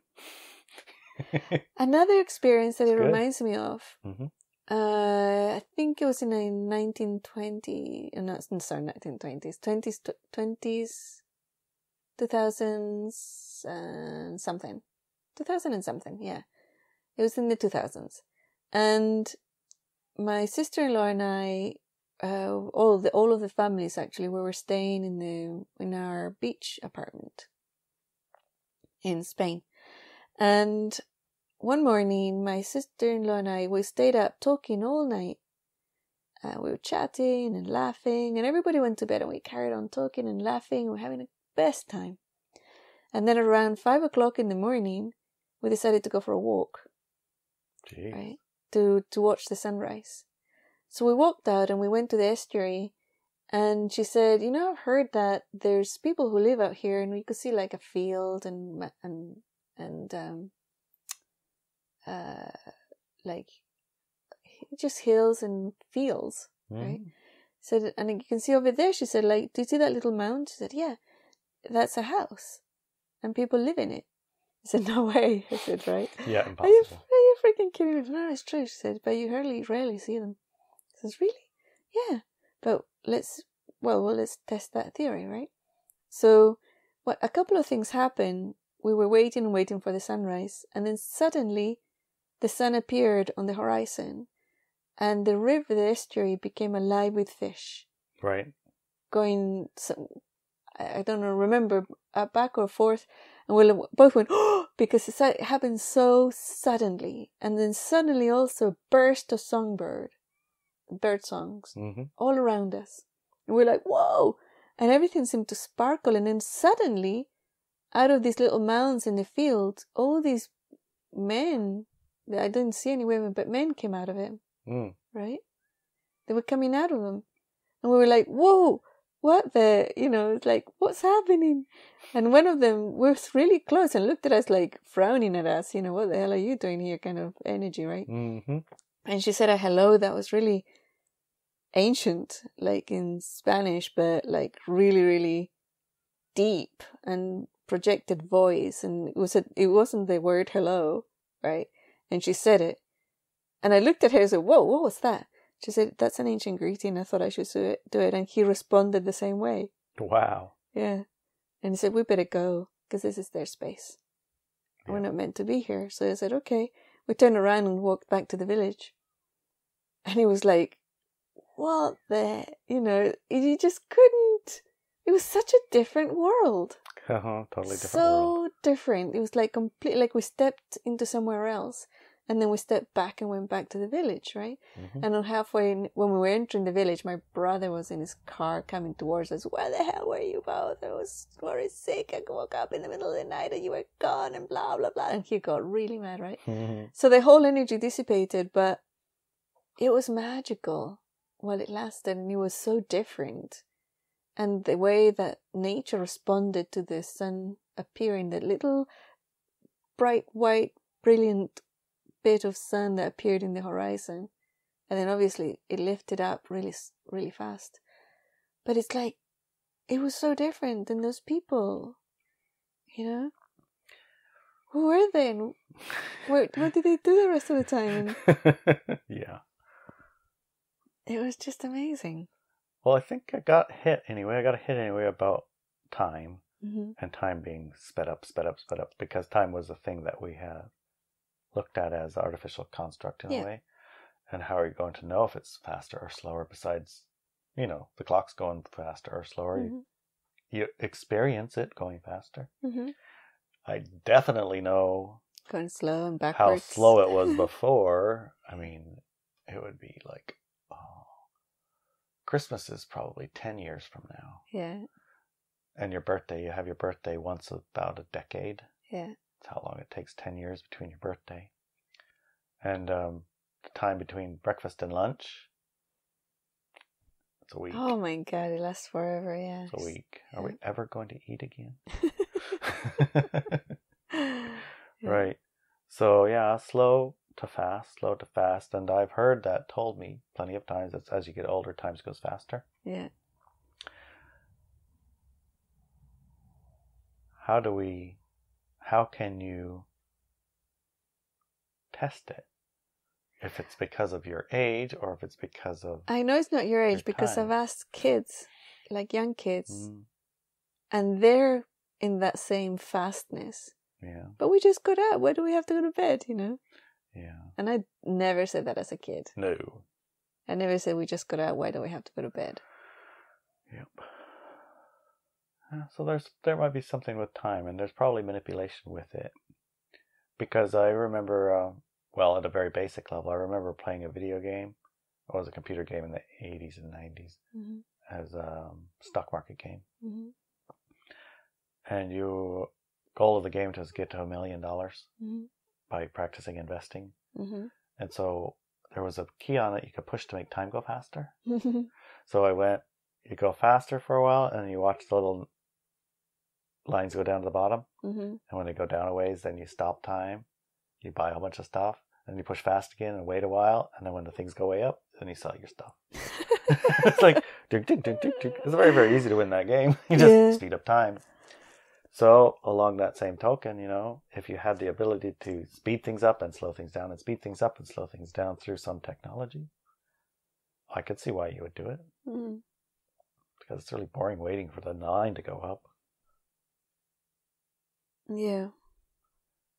Another experience that It's it good. reminds me of. Mhm. Uh, I think it was in a 1920. uh, No, sorry, 1920s, 20s, 20s, 2000s, and something, 2000 and something. Yeah, it was in the 2000s, and my sister-in-law and I, uh, all the all of the families actually, we were staying in the in our beach apartment in Spain, and one morning, my sister-in-law and I we stayed up talking all night. Uh, we were chatting and laughing, and everybody went to bed, and we carried on talking and laughing. We were having the best time. And then around five o'clock in the morning, we decided to go for a walk. Jeez. Right? to to watch the sunrise. So we walked out and we went to the estuary, and she said, "You know, I've heard that there's people who live out here, and we could see like a field and and and um, uh, like just hills and fields, right?" Mhm. Said, and you can see over there. She said, "Like, do you see that little mound?" She said, "Yeah, that's a house, and people live in it." I said, (laughs) "No way." I said, "Right." Yeah, Are you, impossible. are you freaking kidding me? No, it's true. She said, but you hardly, rarely see them. I says, really? Yeah. But let's, well, well, let's test that theory, right? So, what a couple of things happened. We were waiting and waiting for the sunrise, and then suddenly, the sun appeared on the horizon, and the river, the estuary, became alive with fish Right. going. Some, I don't know, remember uh, back or forth, and we both went oh (gasps) because it happened so suddenly, and then suddenly also burst a songbird, bird songs hmm all around us, and we're like whoa, and everything seemed to sparkle, and then suddenly, out of these little mounds in the field, all these men, I didn't see any women, but men came out of it Mm. right? They were coming out of them. And we were like, whoa, what the, you know, it's like, what's happening? And one of them was really close and looked at us like frowning at us, you know, what the hell are you doing here kind of energy, right? hmm And she said a hello that was really ancient, like in Spanish, but like really, really deep and projected voice. And it was a, it wasn't the word hello, right? And she said it. And I looked at her and said, Whoa, what was that? She said, That's an ancient greeting. I thought I should do it. Do it. And he responded the same way. Wow. Yeah. And he said, We better go because this is their space. We're not meant to be here. So I said, Okay. We turned around and walked back to the village. And he was like, What the? You know, you just couldn't. It was such a different world. (laughs) Uh-huh. Totally different so world. different. It was like complete, like we stepped into somewhere else. And then we stepped back and went back to the village, right? Mhm. And on halfway, in, when we were entering the village, my brother was in his car coming towards us. Where the hell were you both? I was very sick. I woke up in the middle of the night and you were gone and blah, blah, blah. And he got really mad, right? (laughs) Mhm. So the whole energy dissipated, but it was magical while it lasted and it was so different. And the way that nature responded to the sun appearing, that little bright white, brilliant bit of sun that appeared in the horizon. And then obviously it lifted up really, really fast. But it's like, it was so different than those people, you know? Who were they? And (laughs) what, what did they do the rest of the time? (laughs) Yeah. it was just amazing. Well, I think I got hit anyway. I got a hit anyway about time hmm and time being sped up, sped up, sped up because time was a thing that we had looked at as artificial construct in Yeah. a way. And how are you going to know if it's faster or slower besides, you know, the clock's going faster or slower? You, hmm you experience it going faster. hmm I definitely know Going slow and backwards. how slow it was (laughs) before. I mean, it would be like, oh, Christmas is probably 10 years from now. yeah, And your birthday, you have your birthday once about a decade. yeah. That's how long it takes 10 years between your birthday. And um, the time between breakfast and lunch, it's a week. Oh my god, it lasts forever. Yeah. It's a week. Are we ever going to eat again? (laughs) Yeah. (laughs) Right. So yeah, slow to fast, slow to fast, and I've heard that told me plenty of times that as you get older, times goes faster. Yeah. How do we? How can you test it? If it's because of your age or if it's because of I know it's not your age Your because time. I've asked kids, like young kids, Mm, and they're in that same fastness. yeah, But we just got out. Why do we have to go to bed? You know. Yeah. And I never said that as a kid. No. I never said we just got out. Why do we have to go to bed? Yep. So there's there might be something with time, and there's probably manipulation with it, because I remember, uh, well, at a very basic level, I remember playing a video game. It was a computer game in the 80s and 90s hmm as a um, stock market game, hmm and you goal of the game was to get to a million dollars hmm by practicing investing. hmm And so there was a key on it you could push to make time go faster. So I went, you go faster for a while, and you watch the little lines go down to the bottom. hmm And when they go down a ways, then you stop time, you buy a whole bunch of stuff, and you push fast again and wait a while. And then when the things go way up, then you sell your stuff. (laughs) (laughs) it's like, ding, ding, ding, ding, ding. it's very, very easy to win that game. (laughs) You just Yeah. speed up time. So, along that same token, you know, if you had the ability to speed things up and slow things down and speed things up and slow things down through some technology, I could see why you would do it Mm. because it's really boring waiting for the line to go up. Yeah.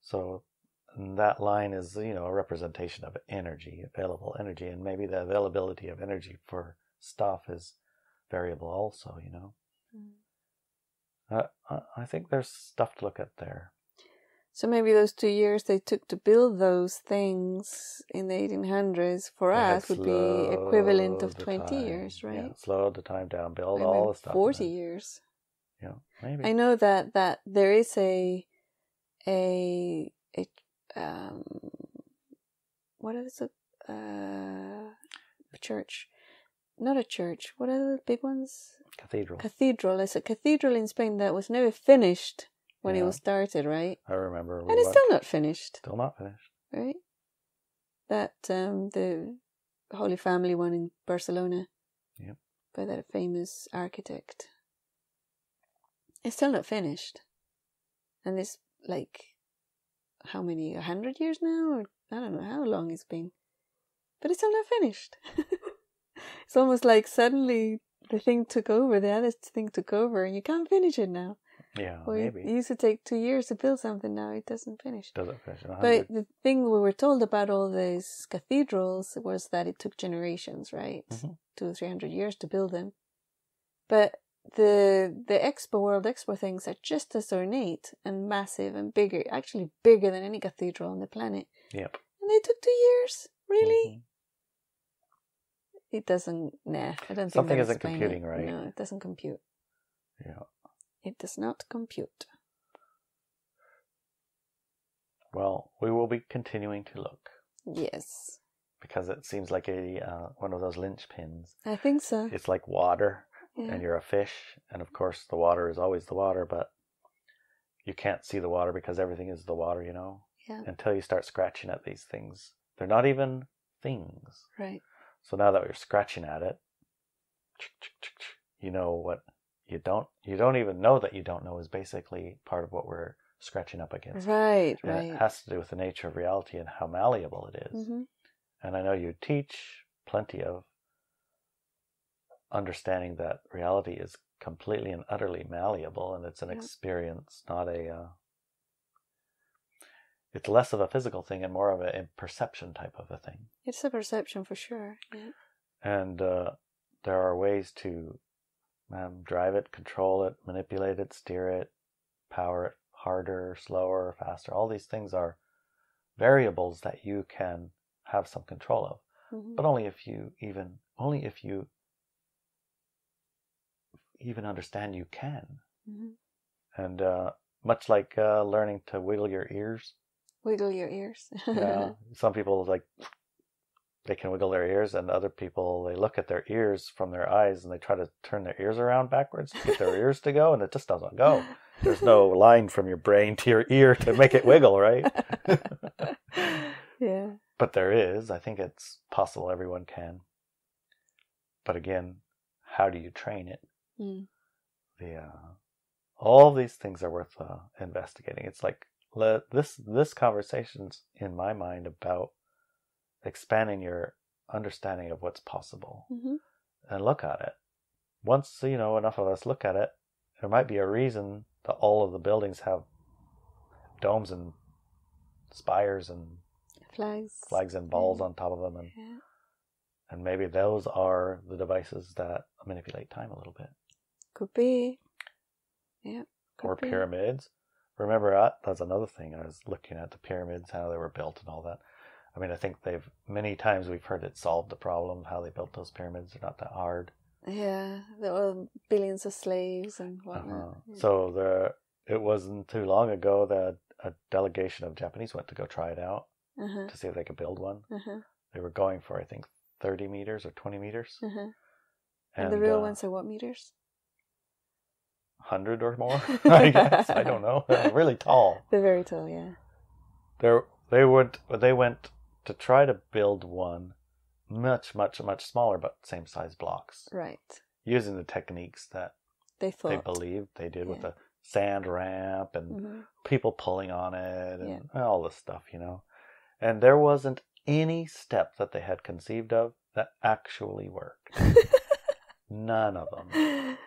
So that line is, you know, a representation of energy, available energy, and maybe the availability of energy for stuff is variable also, you know. Mm. Uh, I- I think there's stuff to look at there. So maybe those two years they took to build those things in the 1800s for us would be equivalent of 20 time- years, Yeah, right? slowed the time down, build all the stuff. 40 years. Yeah, maybe. I know that that there is a a a um what is it uh a church not a church. What are the big ones? Cathedral. cathedral. It's a cathedral in Spain that was never finished when it was started right? I remember. and it's still not finished. Still not finished. right? That um the Holy Family one in Barcelona. Yep. by that famous architect. It's still not finished. And it's like how many? A hundred years now? Or i don't know how long it's been. But it's still not finished (laughs) it's almost like suddenly the thing took over the other thing took over and you can't finish it now Yeah, or it used to take two years to build something now it doesn't finish Doesn't finish in a but the thing we were told about all these cathedrals was that it took generations, right? Mhm. Two or three hundred years to build them. But the the Expo World Expo things are just as ornate and massive and bigger, actually bigger than any cathedral on the planet. Yep. And they took two years. Really? Mhm. It doesn't. Nah, I don't think Something isn't computing it. right. No, it doesn't compute. Yeah. It does not compute. Well, we will be continuing to look Yes, because it seems like a uh, one of those linchpins. I think so. It's like water, Yeah. and you're a fish, and of course the water is always the water, but you can't see the water because everything is the water, you know. Yeah. Until you start scratching at these things, they're not even things. Right. So now that we're scratching at it, you know what you don't. You don't even know that you don't know is basically part of what we're scratching up against. Right. And Right. it has to do with the nature of reality and how malleable it is. hmm And I know you teach plenty of understanding that reality is completely and utterly malleable and it's an Yeah. experience, not a. Uh, it's less of a physical thing and more of a, a perception type of a thing. It's a perception for sure. Yeah. And uh, there are ways to um, drive it, control it, manipulate it, steer it, power it harder, slower, faster. All these things are variables that you can have some control of. Mhm. but only if you even only if you even understand you can Mhm. and uh, much like uh, learning to wiggle your ears Wiggle your ears. (laughs) uh, some people like they can wiggle their ears and other people they look at their ears from their eyes and they try to turn their ears around backwards to get their ears to go and it just doesn't go there's no (laughs) line from your brain to your ear to make it wiggle right (laughs) yeah. but there is i think it's possible everyone can but again how do you train it Mm. the uh, all these things are worth uh, investigating. It's like le- this this conversation's in my mind about expanding your understanding of what's possible hmm and look at it. Once you know enough of us look at it, there might be a reason that all of the buildings have domes and spires and Flags. flags and balls Yeah. on top of them, and Yeah. and maybe those are the devices that manipulate time a little bit. Could be. Yeah. Could or be. pyramids. Remember that? That's another thing. I was looking at the pyramids, how they were built, and all that. I mean, I think they've many times we've heard it solved the problem how they built those pyramids. They're not that hard. Yeah. There were billions of slaves and whatnot. Uh-huh. Yeah. So the it wasn't too long ago that a delegation of Japanese went to go try it out Uh-huh. to see if they could build one, Uh-huh. they were going for I think 30 meters or 20 meters, Uh-huh. And, the real uh, ones are what meters? 100 or more. (laughs) (laughs) I guess I don't know. Really tall. They're very tall, yeah. They they went they went to try to build one much much much smaller but same size blocks Right. using the techniques that They thought. they believed they did with the sand ramp and hmm people pulling on it and Yeah. all this stuff, you know. And there wasn't any step that they had conceived of that actually worked. (laughs) None of them.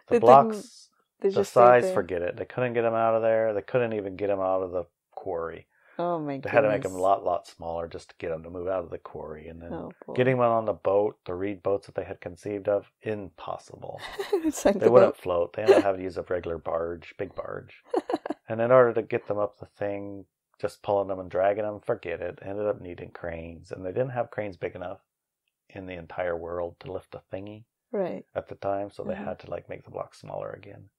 The didn't- blocks, they the just size, forget it. They couldn't get them out of there. They couldn't even get them out of the quarry. Oh my god! They god. had to make them a lot, lot smaller just to get them to move out of the quarry. And then Oh, getting them on the boat, the reed boats that they had conceived of, impossible. (laughs) They the wouldn't boat. float. They ended up (laughs) having to use a regular barge, big barge. (laughs) and in order to get them up the thing, just pulling them and dragging them, forget it. Ended up needing cranes. And they didn't have cranes big enough in the entire world to lift the thingy Right. at the time. So they Mhm. had to like make the blocks smaller again.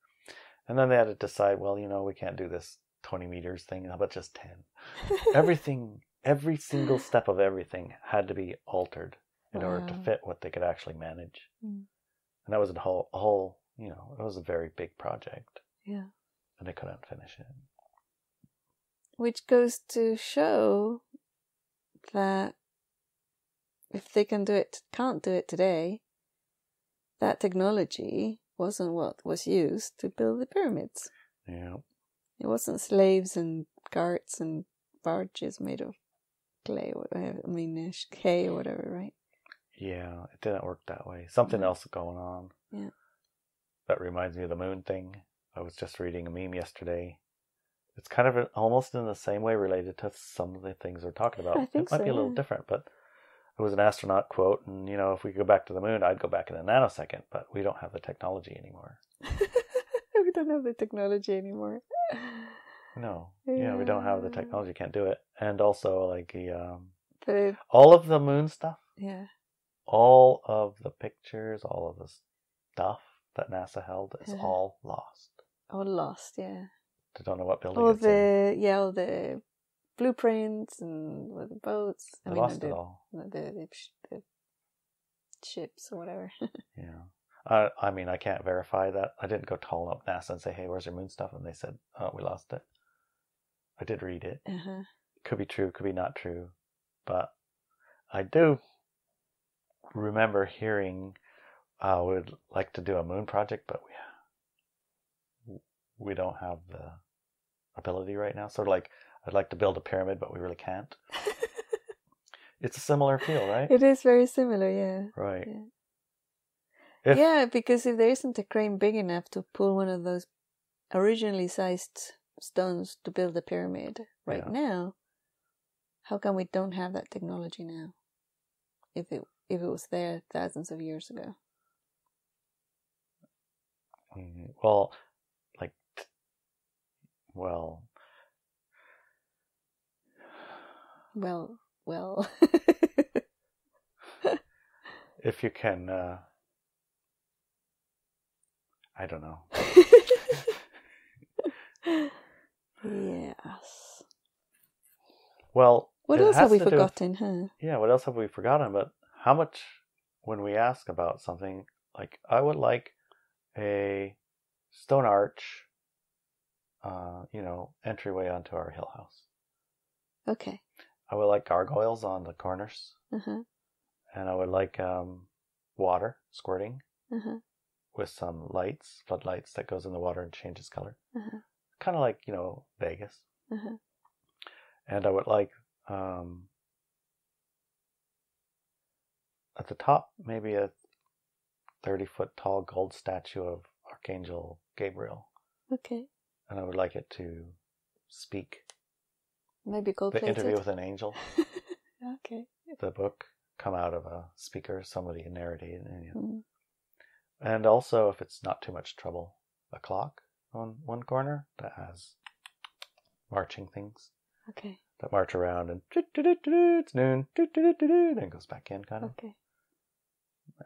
And then they had to decide, well, you know, we can't do this 20 meters thing. How about just 10? (laughs) Everything, every single step of everything had to be altered in order to fit what they could actually manage. Mm. And that was a whole, a whole, you know, it was a very big project Yeah. and they couldn't finish it. Which goes to show that if they can do it, can't do it today, that technology wasn't what was used to build the pyramids. Yeah. It wasn't slaves and carts and barges made of clay or whatever. I mean, hay or whatever, right? Yeah, it didn't work that way. Something No. else going on. Yeah. That reminds me of the moon thing. I was just reading a meme yesterday. It's kind of almost in the same way related to some of the things we're talking about. I think it might so, be a little yeah. different, but it was an astronaut quote, and you know, if we could go back to the moon, I'd go back in a nanosecond, but we don't have the technology anymore. (laughs) we don't have the technology anymore. No, yeah, we don't have the technology, can't do it. And also, like the um, it, all of the moon stuff, yeah, all of the pictures, all of the stuff that NASA held is Yeah. all lost. all lost. Yeah, I don't know what building all it's in. the yeah, all the blueprints and all the boats. I mean, lost the, it all. the, the ships or whatever. (laughs) Yeah. I, I mean, I can't verify that. I didn't go calling up NASA and say, hey, where's your moon stuff? And they said, oh, we lost it. I did read it. uh-huh. Could be true, could be not true. But I do remember hearing uh, we would like to do a moon project, but we, we don't have the ability right now. Sort of like, I'd like to build a pyramid, but we really can't. (laughs) It's a similar feel, right? It is very similar. Yeah. right. Yeah. If, yeah, because if there isn't a crane big enough to pull one of those originally sized stones to build a pyramid right Yeah. now, how come we don't have that technology now? If it if it was there thousands of years ago. Mhm. Well, like, well, Well, well. if you can, uh, I don't know. yes. Well, What else have we do with- forgotten, huh? yeah, what else have we forgotten? But how much, when we ask about something, like, I would like a stone arch, uh, you know, entryway onto our hill house. Okay. I would like gargoyles on the corners, Uh-huh. and I would like um, water squirting Uh-huh. with some lights, floodlights that goes in the water and changes color. Uh-huh. Kind of like, you know, Vegas. Uh-huh. And I would like um, at the top maybe a 30 foot tall gold statue of Archangel Gabriel. Okay. And I would like it to speak. Maybe gold The plated. interview with an angel, (laughs) okay. the book, come out of a speaker, somebody narrating. And, you know. Mm. and also, if it's not too much trouble, a clock on one corner that has marching things Okay. that march around and it's noon, then goes back in kind of. Okay.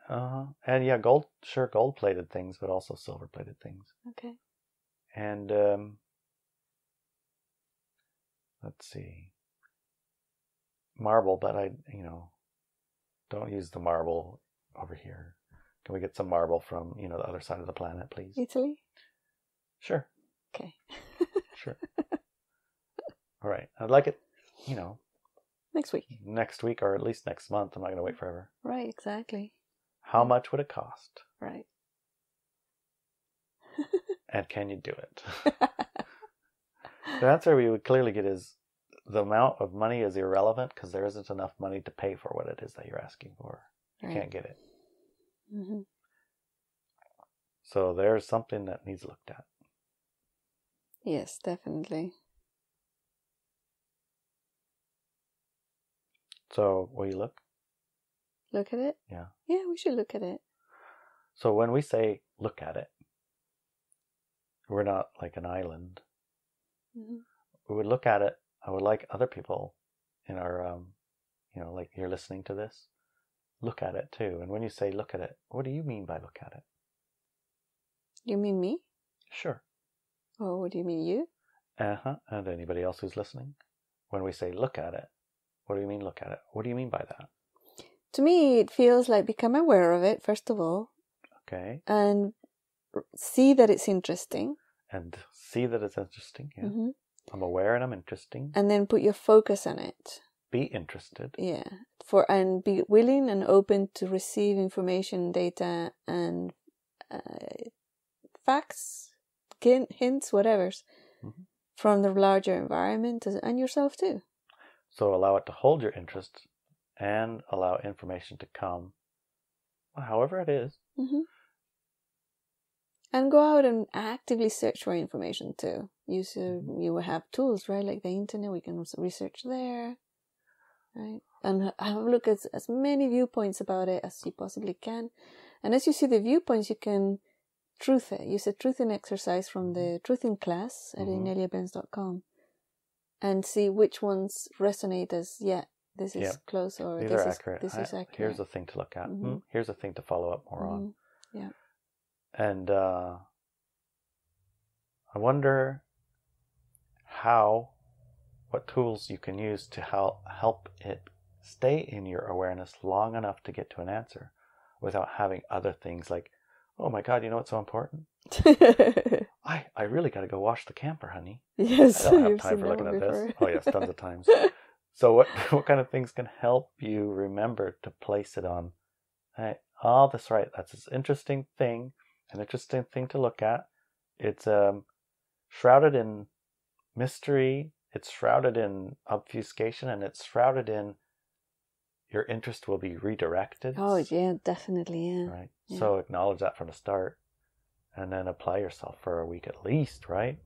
Uh-huh. And yeah, gold, sure, gold plated things, but also silver plated things. Okay. And um, let's see, marble, but I, you know, Don't use the marble over here. Can we get some marble from, you know, the other side of the planet, please? Italy? Sure. Okay. (laughs) Sure. All right. I'd like it, you know, Next week. next week or at least next month. I'm not going to wait forever. Right, exactly. How much would it cost? Right. And can you do it? (laughs) (laughs) the answer we would clearly get is the amount of money is irrelevant because there isn't enough money to pay for what it is that you're asking for. You Right. can't get it. hmm So there's something that needs looked at. Yes, definitely. So will you look? Look at it? Yeah. Yeah, we should look at it. So when we say look at it, we're not like an island. Hmm We would look at it. I would like other people in our, um, you know, like you're listening to this, look at it too. And when you say look at it, what do you mean by look at it? You mean me? Sure. Or what do you mean you? Uh huh. And anybody else who's listening, when we say look at it, what do you mean look at it? What do you mean by that? To me, it feels like become aware of it, first of all, Okay. and see that it's interesting. And see that it's interesting. Yeah. hmm I'm aware and I'm interesting. And then put your focus on it. Be interested. Yeah. For and be willing and open to receive information, data, and uh, facts, hin- hints, whatever's Mhm. from the larger environment and yourself too. So allow it to hold your interest and allow information to come, however it is. hmm And go out and actively search for information too. Use uh, you will have tools, right? Like the internet, we can research there, right? And have a look at as many viewpoints about it as you possibly can. And as you see the viewpoints, you can truth it. Use a truthing exercise from the truthing class at Mhm. ineliabenz.com and see which ones resonate as, yeah, this is Yeah. close or These this is, accurate. this I- is accurate. Here's a thing to look at. Mhm. Hmm, Here's a thing to follow up more on. Mhm. And uh, I wonder how, what tools you can use to help help it stay in your awareness long enough to get to an answer, without having other things like, oh my God, you know what's so important? (laughs) I I really got to go wash the camper, honey. Yes, I don't have (laughs) time for looking at this. Oh yes, tons of (laughs) times. So what what kind of things can help you remember to place it on? Hey, oh, that's right. That's this interesting thing, an interesting thing to look at. It's um shrouded in mystery. It's shrouded in obfuscation, and it's shrouded in your interest will be redirected. Oh yeah, definitely, yeah. Right. yeah. So acknowledge that from the start, and then apply yourself for a week at least. Right.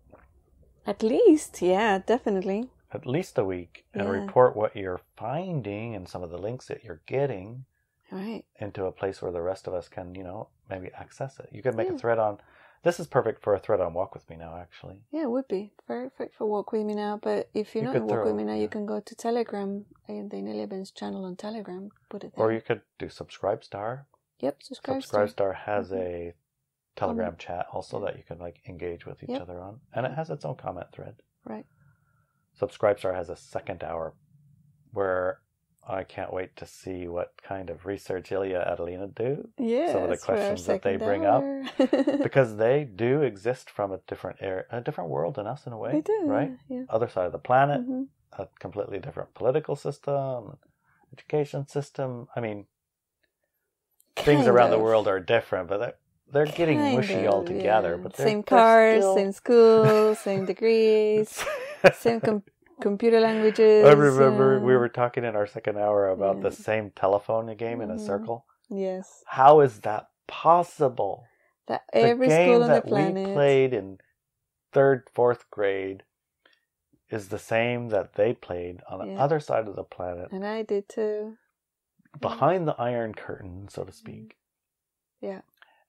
At least, yeah, definitely. at least a week and Yeah. report what you're finding and some of the links that you're getting Right. into a place where the rest of us can, you know, maybe access it. You could make Yeah. a thread on this is perfect for a thread on Walk With Me now, actually. Yeah, it would be perfect for Walk With Me Now. But if you're You not in Walk With Me Now, yeah. you can go to Telegram, uh, the Inelia Benz channel on Telegram. Put it there. Or you could do Subscribe Star. yep, subscribe. Star has Mhm. a Telegram chat also that you can like engage with each Yep. other on. And it has its own comment thread. Right. Subscribe Star has a second hour where I can't wait to see what kind of research Ilya Adelina do Yeah. some of the questions that they bring up. (laughs) because they do exist from a different area, a different world than us in a way, they do, right? Yeah. Other side of the planet, hmm a completely different political system, education system. I mean, things around the world are different, but they're, they're getting Kind mushy of, all together. yeah. But same cars, still- same schools, same (laughs) degrees, same com- computer languages. I remember we uh, were talking in our second hour about the same telephone game in a Mhm. circle. Yes, How is that possible? that the every game school on the that planet. we played in third, fourth grade is the same that they played on the Yeah. other side of the planet, and I did too. behind the Iron Curtain, so to speak. Mm-hmm. Yeah.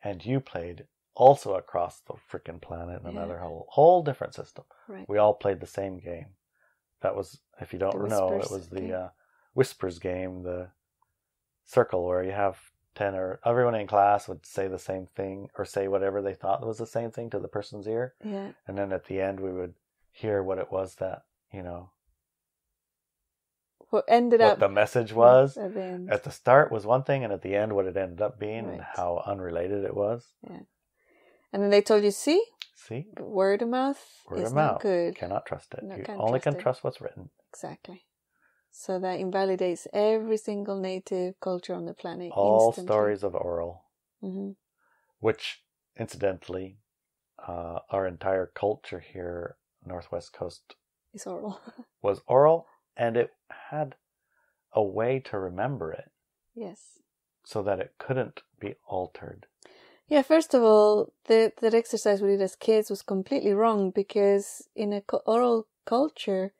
And you played also across the freaking planet in Yeah. another whole whole different system. Right. We all played the same game. That was, if you don't know, it was the uh, Whispers game, the circle where you have 10 or everyone in class would say the same thing or say whatever they thought was the same thing to the person's ear. Yeah. And then at the end, we would hear what it was that, you know, what ended what up the message was. at the. At the start was one thing, and at the end, what it ended up being, and how unrelated it was. And then they told you, see, See, word of mouth word is of not mouth. good. Cannot trust it. No, you only trust can it. trust what's written. Exactly. So that invalidates every single native culture on the planet. All instantly. stories of oral, hmm which, incidentally, uh, our entire culture here, Northwest Coast, It's oral. (laughs) was oral, and it had a way to remember it yes. so that it couldn't be altered. Yeah, first of all, the, that exercise we did as kids was completely wrong because in a cu- oral culture,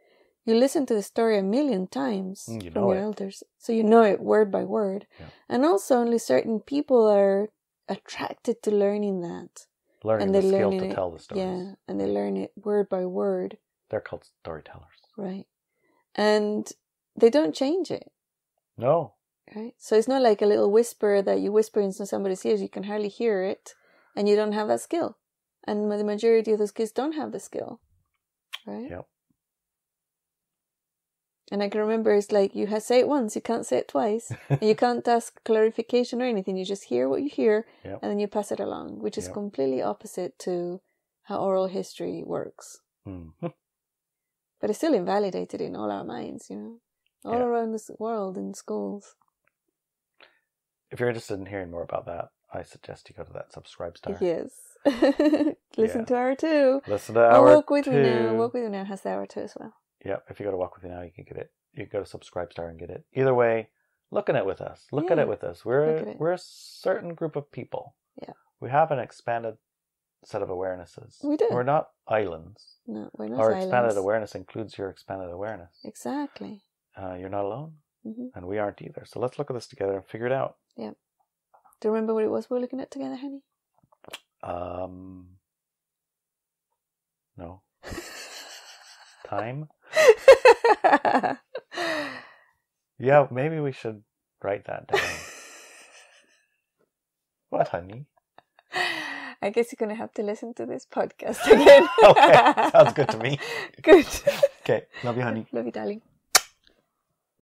you listen to the story a million times Mm, you from your it. elders. So you know it word by word. Yeah. And also, only certain people are attracted to learning that. Learning And the they skill learning to it- tell the stories. Yeah, and they learn it word by word. They're called storytellers. Right. And they don't change it. No, Right. So it's not like a little whisper that you whisper into somebody's ears. You can hardly hear it, and you don't have that skill. And the majority of those kids don't have the skill. Right. Yep. And I can remember it's like you say it once, you can't say it twice, (laughs) and you can't ask clarification or anything. You just hear what you hear, Yep. and then you pass it along, which is Yep. completely opposite to how oral history works. Mm. But it's still invalidated in all our minds, you know, all Yeah. around this world in schools. If you're interested in hearing more about that, I suggest you go to that subscribe star. Yes. (laughs) Listen Yeah. to hour two. Listen to hour Walk With two. Me Now. Walk With Me Now has the hour two as well. Yep. If you go to Walk With Me Now, you can get it. You can go to Subscribe Star and get it. Either way, look at it with us. Look at it with us. We're Look at it. we're a certain group of people. Yeah. We have an expanded set of awarenesses. We do. We're not islands. No, we're not Our silence. expanded awareness includes your expanded awareness. Exactly. Uh, you're not alone, hmm and we aren't either. So let's look at this together and figure it out. Do you remember what it was we were looking at together, honey? Um, no (laughs) time. (laughs) Yeah, maybe we should write that down. (laughs) what, honey? I guess you're going to have to listen to this podcast again. Okay, sounds good to me. Good. Okay, love you, honey. Love you, darling.